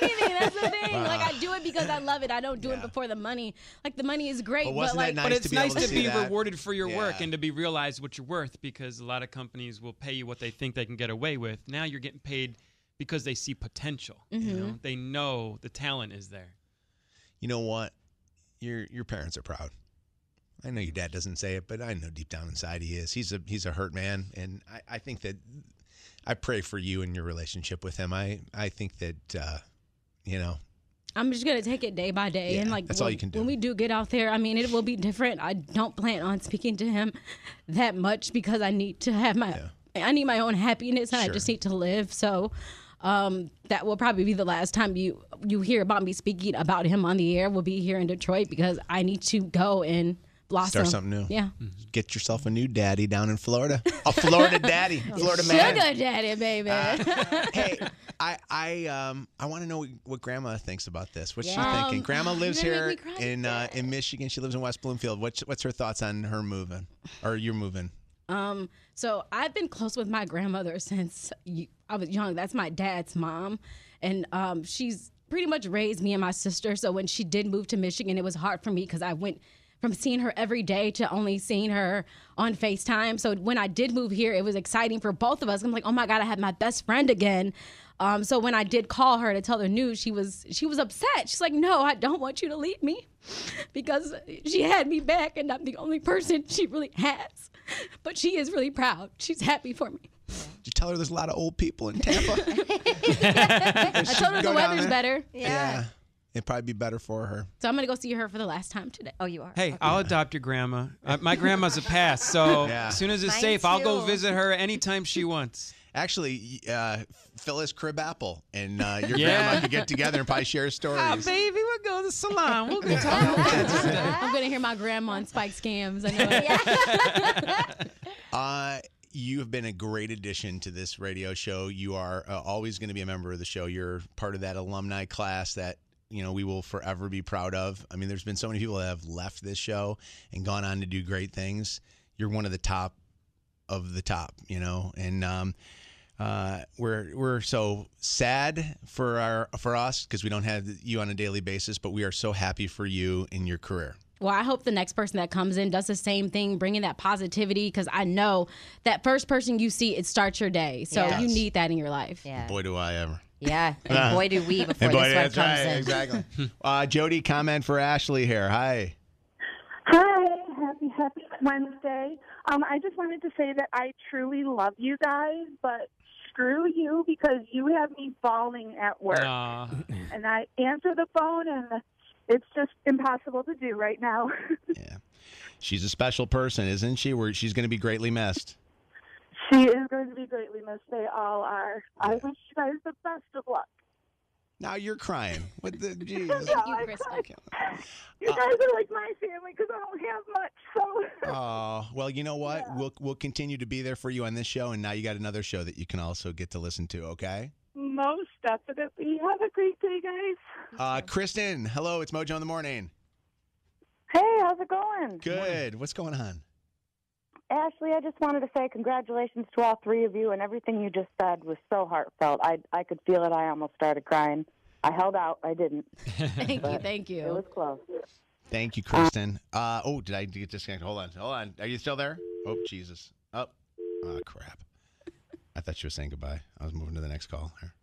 Anything, that's the thing. Wow. Like I do it because I love it. I don't do it before the money. Like the money is great, But but, wasn't that like nice but to it's be able nice to to, be that? rewarded for your work and to be realized what you're worth because a lot of companies will pay you what they think they can get away with. Now you're getting paid because they see potential. You Mhm. know? They know the talent is there. You know what? Your your parents are proud. I know your dad doesn't say it, but I know deep down inside he is. He's a he's a hurt man, and I, I think that I pray for you and your relationship with him. I I think that uh, you know I'm just gonna take it day by day, and like that's all you can do. when we do get out there, I mean, it will be different. I don't plan on speaking to him that much because I need to have my, I need my own happiness, and I just need to live. So, um, that will probably be the last time you you hear about me speaking about him on the air. Will be here in Detroit because I need to go and blossom. Start something new. Yeah. Get yourself a new daddy down in Florida. A Florida daddy. Florida man. Sugar daddy, baby. hey, I I um I want to know what Grandma thinks about this. What's she thinking? Um, Grandma lives here make me cry. in uh, in Michigan. She lives in West Bloomfield. What's what's her thoughts on her moving or you're moving? Um, so I've been close with my grandmother since I was young. That's my dad's mom, and um, she's pretty much raised me and my sister. So when she did move to Michigan, it was hard for me because I went from seeing her every day to only seeing her on FaceTime. So when I did move here, it was exciting for both of us. I'm like, oh my god, I have my best friend again. Um, so when I did call her to tell her news, she was she was upset. She's like, "No, I don't want you to leave me," because she had me back, and I'm the only person she really has. But she is really proud. She's happy for me. Did you tell her there's a lot of old people in Tampa? I told her the weather's there. better. Yeah. It'd probably be better for her. So I'm gonna go see her for the last time today. Oh, you are. Hey, I'll adopt your grandma. Uh, my grandma's a pass, so Yeah. as soon as it's Mine safe, I'll go visit her anytime she wants. Actually, uh, Phyllis Crib Apple and uh, your Yeah. grandma could get together and probably share stories. Oh, baby, we'll go to the salon. We'll go talk I'm gonna hear my grandma on Spike Scams. I know. Uh, you have been a great addition to this radio show. You are uh, always going to be a member of the show. You're part of that alumni class that you know we will forever be proud of. I mean, there's been so many people that have left this show and gone on to do great things. You're one of the top of the top, you know, and um, uh, we're we're so sad for our for us because we don't have you on a daily basis, but we are so happy for you in your career. Well, I hope the next person that comes in does the same thing, bringing that positivity, because I know that first person you see, it starts your day. So Yeah. you need that in your life. Yeah. Boy, do I ever. Yeah. And boy, do we before and boy, this one comes right, in. Exactly. uh, Jody, comment for Ashley here. Hi. Hi, happy happy Wednesday. Um, I just wanted to say that I truly love you guys, but screw you because you have me falling at work, Aw. and I answer the phone, and it's just impossible to do right now. Yeah. She's a special person, isn't she? Where she's going to be greatly missed. She is going to be greatly missed. They all are. I wish you guys the best of luck. Now you're crying. What the jeez. Yeah, I cried. You guys are like my family because I don't have much. So Oh well, you know what? We'll we'll continue to be there for you on this show, and now you got another show that you can also get to listen to. Okay. most definitely. Have a great day, guys. Uh, Kristen, hello. It's Mojo in the morning. Hey, how's it going? Good. What's going on? Ashley, I just wanted to say congratulations to all three of you, and everything you just said was so heartfelt. I I could feel it. I almost started crying. I held out. I didn't. thank you, thank you. It was close. Thank you, Kristen. Uh, oh, did I get disconnected? Hold on, hold on. Are you still there? Oh, Jesus. Oh, oh crap. I thought she was saying goodbye. I was moving to the next call. Here.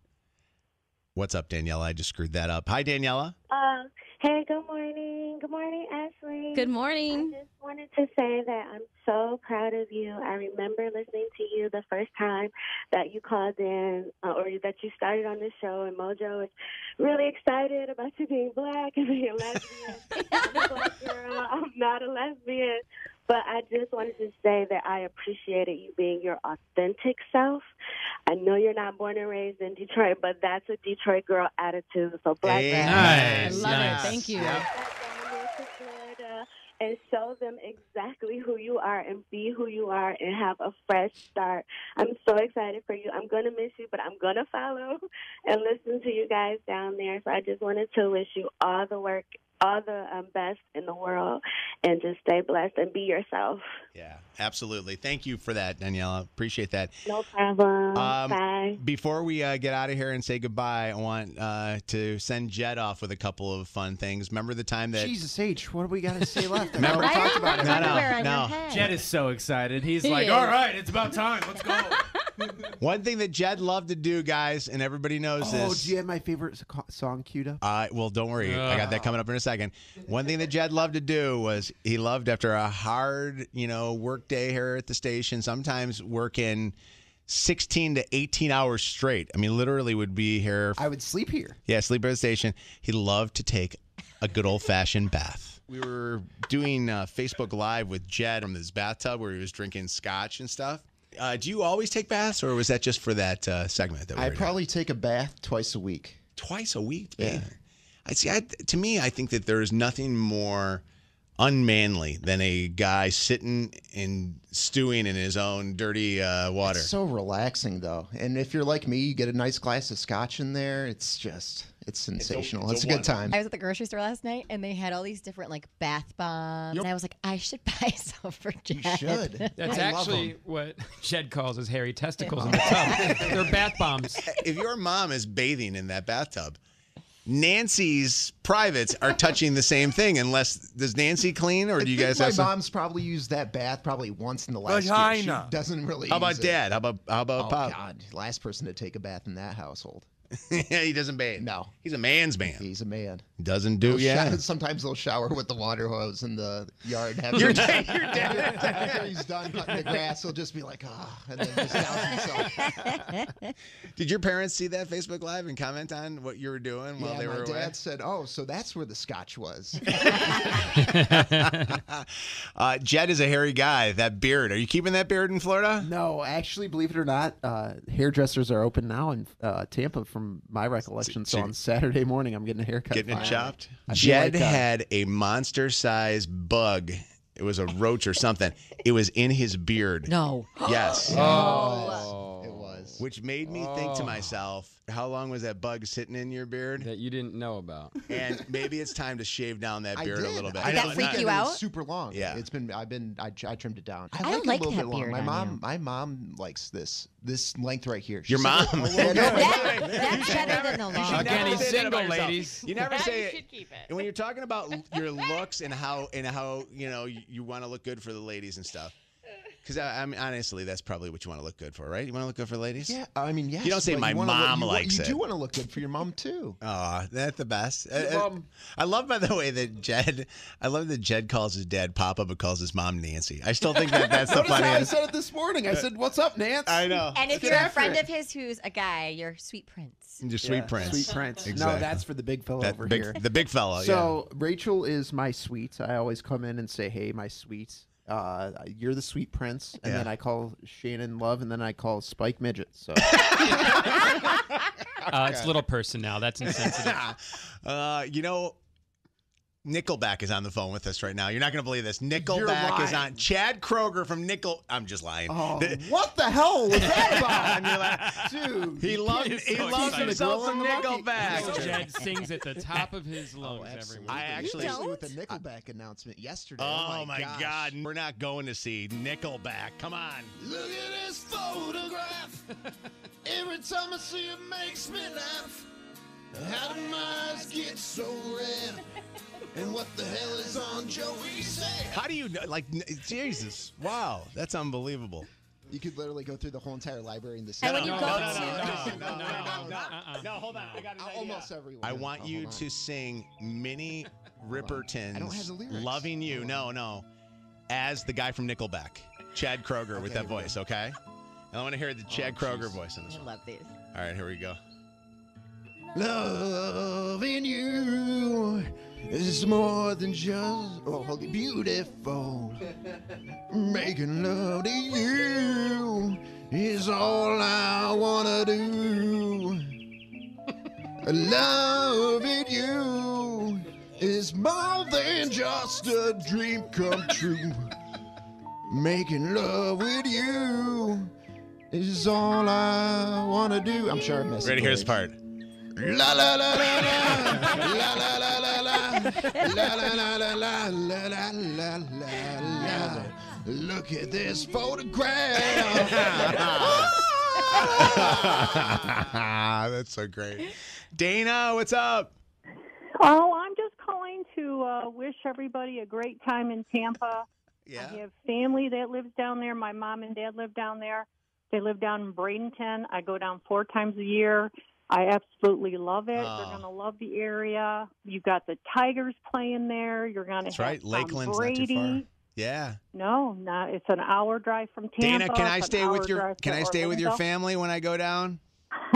What's up, Daniela? I just screwed that up. Hi, Daniela. Uh, hey, good morning. Good morning, Ashley. Good morning. I wanted to say that I'm so proud of you. I remember listening to you the first time that you called in uh, or that you started on this show, and Mojo was really excited about you being black and being a lesbian. I'm a black girl. I'm not a lesbian. But I just wanted to say that I appreciated you being your authentic self. I know you're not born and raised in Detroit, but that's a Detroit girl attitude. So black girl. I love it. Thank you. to Florida and show them exactly who you are and be who you are and have a fresh start. I'm so excited for you. I'm going to miss you, but I'm going to follow and listen to you guys down there. So I just wanted to wish you all the work, all the um, best in the world, and just stay blessed and be yourself. Yeah, absolutely. Thank you for that, Daniela. Appreciate that. No problem. Um, Bye. Before we uh, get out of here and say goodbye, I want uh, to send Jed off with a couple of fun things. Remember the time that Jesus H, what do we got to say left? Remember- we talked about it. No, no, no. Jed is so excited. He's He like, is. all right, it's about time. Let's go. one thing that Jed loved to do, guys, and everybody knows Oh, this. do you have my favorite so- song queued up? Uh, well, don't worry. I got that coming up in a second. One thing that Jed loved to do was he loved after a hard, you know, work day here at the station, sometimes working 16 to 18 hours straight. I mean, literally would be here. I would sleep here. Yeah, sleep at the station. He loved to take a good old fashioned bath. We were doing uh, Facebook Live with Jed from his bathtub where he was drinking scotch and stuff. Uh, do you always take baths, or was that just for that uh, segment? That we I doing? probably take a bath twice a week. Twice a week, man. I see. I, to me, I think that there is nothing more unmanly than a guy sitting and stewing in his own dirty uh, water? It's so relaxing though, and if you're like me, you get a nice glass of scotch in there. It's just it's sensational. It's a, good time. I was at the grocery store last night and they had all these different like bath bombs. And I was like, I should buy some for Jed. That's I love actually what Jed calls his hairy testicles in the tub. They're bath bombs. if your mom is bathing in that bathtub, Nancy's privates are touching the same thing. Unless does Nancy clean, or do you guys my have some? mom's probably used that bath probably once in the last year. She doesn't really. How about use it. Dad? How about how about oh, Pop? God, last person to take a bath in that household. yeah, he doesn't bathe. No, he's a man's man. He's a man. Doesn't do They'll yeah. sho- sometimes they'll shower with the water hose in the yard. Have Your him- dad- your dad- After he's done cutting the grass, he'll just be like, ah, and then just douse himself. Did your parents see that Facebook Live and comment on what you were doing while yeah, they my were dad said, "Oh, so that's where the scotch was." uh, Jed is a hairy guy. That beard. Are you keeping that beard in Florida? No, actually, believe it or not, uh, hairdressers are open now in uh, Tampa, from my recollection. So, so- on Saturday morning, I'm getting a haircut. Getting it chopped. Jed like, uh, had a monster-sized bug. It was a roach or something. It was in his beard. No. Yes. Oh. It was. Which made me think to Oh. myself, how long was that bug sitting in your beard? That you didn't know about. And maybe it's time to shave down that I beard did. a little bit. I Did that know, freak not- you it was out? Super long. Yeah. it's been. I've been. I, I trimmed it down. I, I like don't it a little that bit long. beard My on mom. you. My mom likes this. This length right here. Your She's like, mom. "Oh, well, no, That- that's better than the long. should Again, never he's say that single, yourself. ladies. You never Now say you it. should keep it. And when you're talking about your looks and how and how you know you, you want to look good for the ladies and stuff, because I, I mean honestly, that's probably what you want to look good for, right? You want to look good for ladies. Yeah, I mean, yes. You don't say my wanna look- mom you, wa- likes You it. You do want to look good for your mom too. Aw, that's the best. Uh, Your uh, mom- I love, by the way, that Jed. I love that Jed calls his dad Papa, but calls his mom Nancy. I still think that that's the funniest. how I said it this morning. I said, "What's up, Nance?" I know. And if Get you're a friend it. of his who's a guy, you're sweet prince. Your sweet Yeah, prince. Sweet prince. Exactly. No, that's for the big fella That over big- here. the big fella, So Rachel is my sweet. I always come in and say, "Hey, my sweet." Uh, you're the sweet prince, and Yeah. then I call Shannon love, and then I call Spike midget. So Uh, it's little person now. That's insensitive. uh, you know, Nickelback is on the phone with us right now. You're not going to believe this. Nickelback is on. Chad Kroeger from Nickel. I'm just lying. Oh, The- what the hell was that And you're like, about, dude? he loves he so loves himself some The girl and the Nickelback. Jed sings at the top of his oh, lungs every absolutely. week. I actually. Especially with the Nickelback announcement yesterday. Oh, oh my gosh. God! We're not going to see Nickelback. Come on. Look at this photograph. Every time I see it makes me laugh. How do my eyes get so red? And what the hell is on Joey's head? How do you know? Like, Jesus! Wow, that's unbelievable. You could literally go through the whole entire library in the And when you no, go no, to no, no, no, Uh-uh. Hold on, I got an idea. Almost everyone. I want Oh, you to sing Minnie Riperton's I don't have the lyrics. "Loving You." No, no, as the guy from Nickelback, Chad Kroeger, with that here we voice. Okay, and I want to hear the Chad Kroeger voice in this I love these. All right, here we go. Loving you is more than just oh, beautiful. Making love to you is all I wanna do. Loving you is more than just a dream come true. Making love with you is all I wanna do. I'm sure I messed Ready? up the Here's part. La la la la la la la la la la la la la la la la la la la la. Look at this photograph. That's so great. Dana, what's up? Oh, I'm just calling to uh, wish everybody a great time in Tampa. Yeah. I have family that lives down there. My mom and dad live down there. They live down in Bradenton. I go down four times a year. I absolutely love it. Oh. You're ah. going to love the area. You've got the Tigers playing there. You're going to That's have right. Tom Lakeland's Brady. not too far. Yeah. No, not. It's an hour drive from Tampa. Dana, can I stay with your Can I stay with your family when I go down?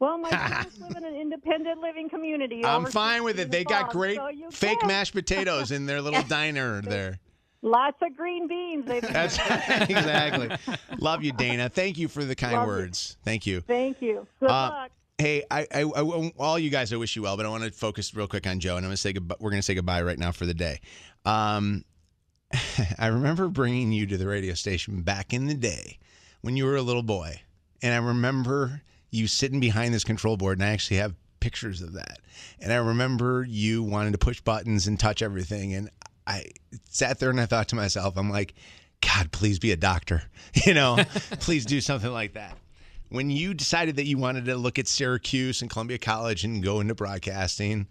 well, my parents live in an independent living community. I'm fine with it. They got great so fake can. mashed potatoes in their little diner there. Lots of green beans. That's exactly. Love you, Dana. Thank you for the kind Love you. words. Thank you. Thank you. Good Uh, luck. Hey, I, I, I, all you guys, I wish you well, but I want to focus real quick on Joe, and I'm gonna say goodbye. We're gonna say goodbye right now for the day. Um, I remember bringing you to the radio station back in the day when you were a little boy, and I remember you sitting behind this control board, and I actually have pictures of that. And I remember you wanting to push buttons and touch everything, and I sat there and I thought to myself, I'm like, God, please be a doctor, you know, please do something like that. When you decided that you wanted to look at Syracuse and Columbia College and go into broadcasting,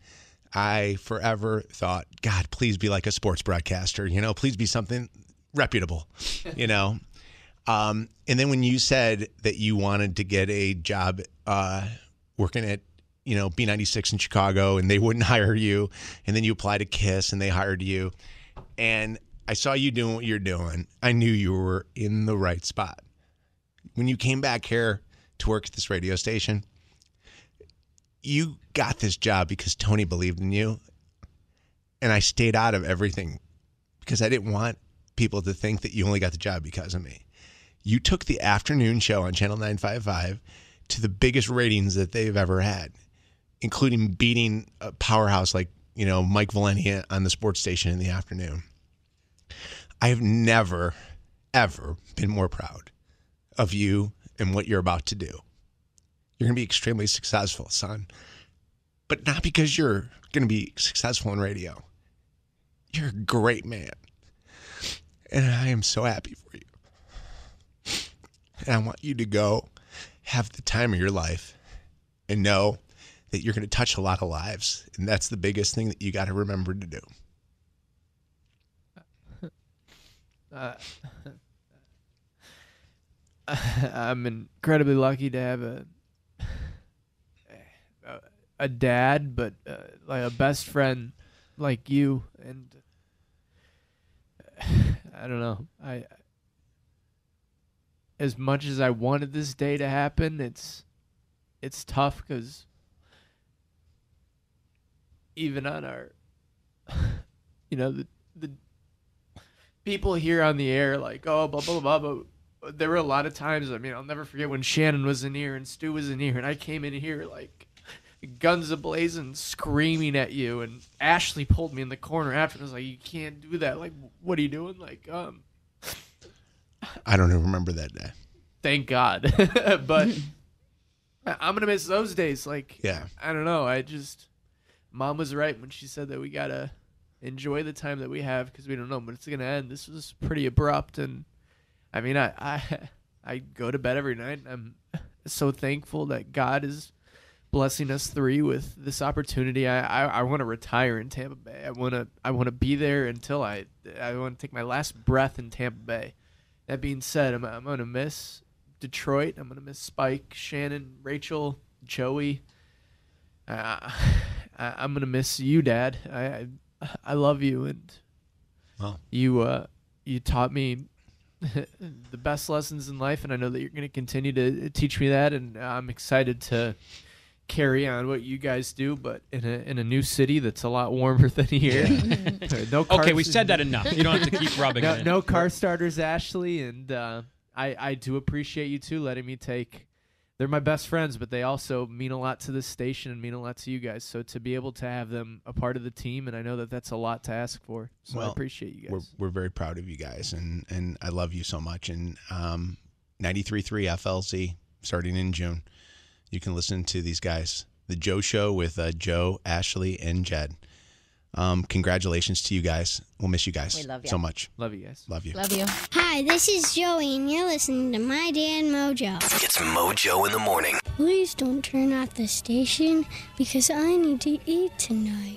I forever thought, God, please be like a sports broadcaster, you know, please be something reputable, you know. Um, and then when you said that you wanted to get a job uh, working at, you know, B96 in Chicago and they wouldn't hire you, and then you applied to KISS and they hired you, and I saw you doing what you're doing, I knew you were in the right spot. When you came back here to work at this radio station, you got this job because Tony believed in you. And I stayed out of everything because I didn't want people to think that you only got the job because of me. You took the afternoon show on Channel 955 to the biggest ratings that they've ever had, including beating a powerhouse like, you know, Mike Valenti on the sports station in the afternoon. I have never, ever been more proud of you and what you're about to do. You're going to be extremely successful, son. But not because you're going to be successful in radio. You're a great man. And I am so happy for you. And I want you to go have the time of your life and know that you're going to touch a lot of lives. And that's the biggest thing that you got to remember to do. Uh, I'm incredibly lucky to have a a, dad, but uh, like a best friend like you, and I don't know. I as much as I wanted this day to happen, it's it's tough because even on our, you know, the the people here on the air like, oh, blah blah blah, but there were a lot of times. I mean, I'll never forget when Shannon was in here and Stu was in here, and I came in here like guns ablazing, screaming at you, and Ashley pulled me in the corner after and was like, "You can't do that. Like, what are you doing? Like, um." I don't even remember that day. Thank God, but I'm gonna miss those days. Like, Yeah. I don't know. I just, mom was right when she said that we gotta enjoy the time that we have because we don't know when it's gonna end. This was pretty abrupt, and I mean, I I I go to bed every night. I'm so thankful that God is blessing us three with this opportunity. I I, I want to retire in Tampa Bay. I want to I want to be there until I I want to take my last breath in Tampa Bay. That being said, I'm I'm gonna miss Detroit. I'm gonna miss Spike, Shannon, Rachel, Joey. Uh, I, I'm gonna miss you, Dad. I I, I love you, and Well. you uh you taught me the best lessons in life, and I know that you're going to continue to teach me that, and I'm excited to carry on what you guys do, but in a in a new city that's a lot warmer than here. no Okay, we said that enough. You don't have to keep rubbing no, it in. no car starters, Ashley, and uh, I I do appreciate you too letting me take. They're my best friends, but they also mean a lot to this station and mean a lot to you guys. So to be able to have them a part of the team, and I know that that's a lot to ask for. So I appreciate you guys. We're, we're very proud of you guys, and and I love you so much. And um, 93.3 FLZ starting in June. You can listen to these guys, the Joe Show with uh, Joe, Ashley, and Jed. Um, congratulations to you guys. We'll miss you guys We love ya. so much. Love you guys. Love you. Love you. Hi, this is Joey, and you're listening to My Dan Mojo. It's Mojo in the morning. Please don't turn off the station because I need to eat tonight.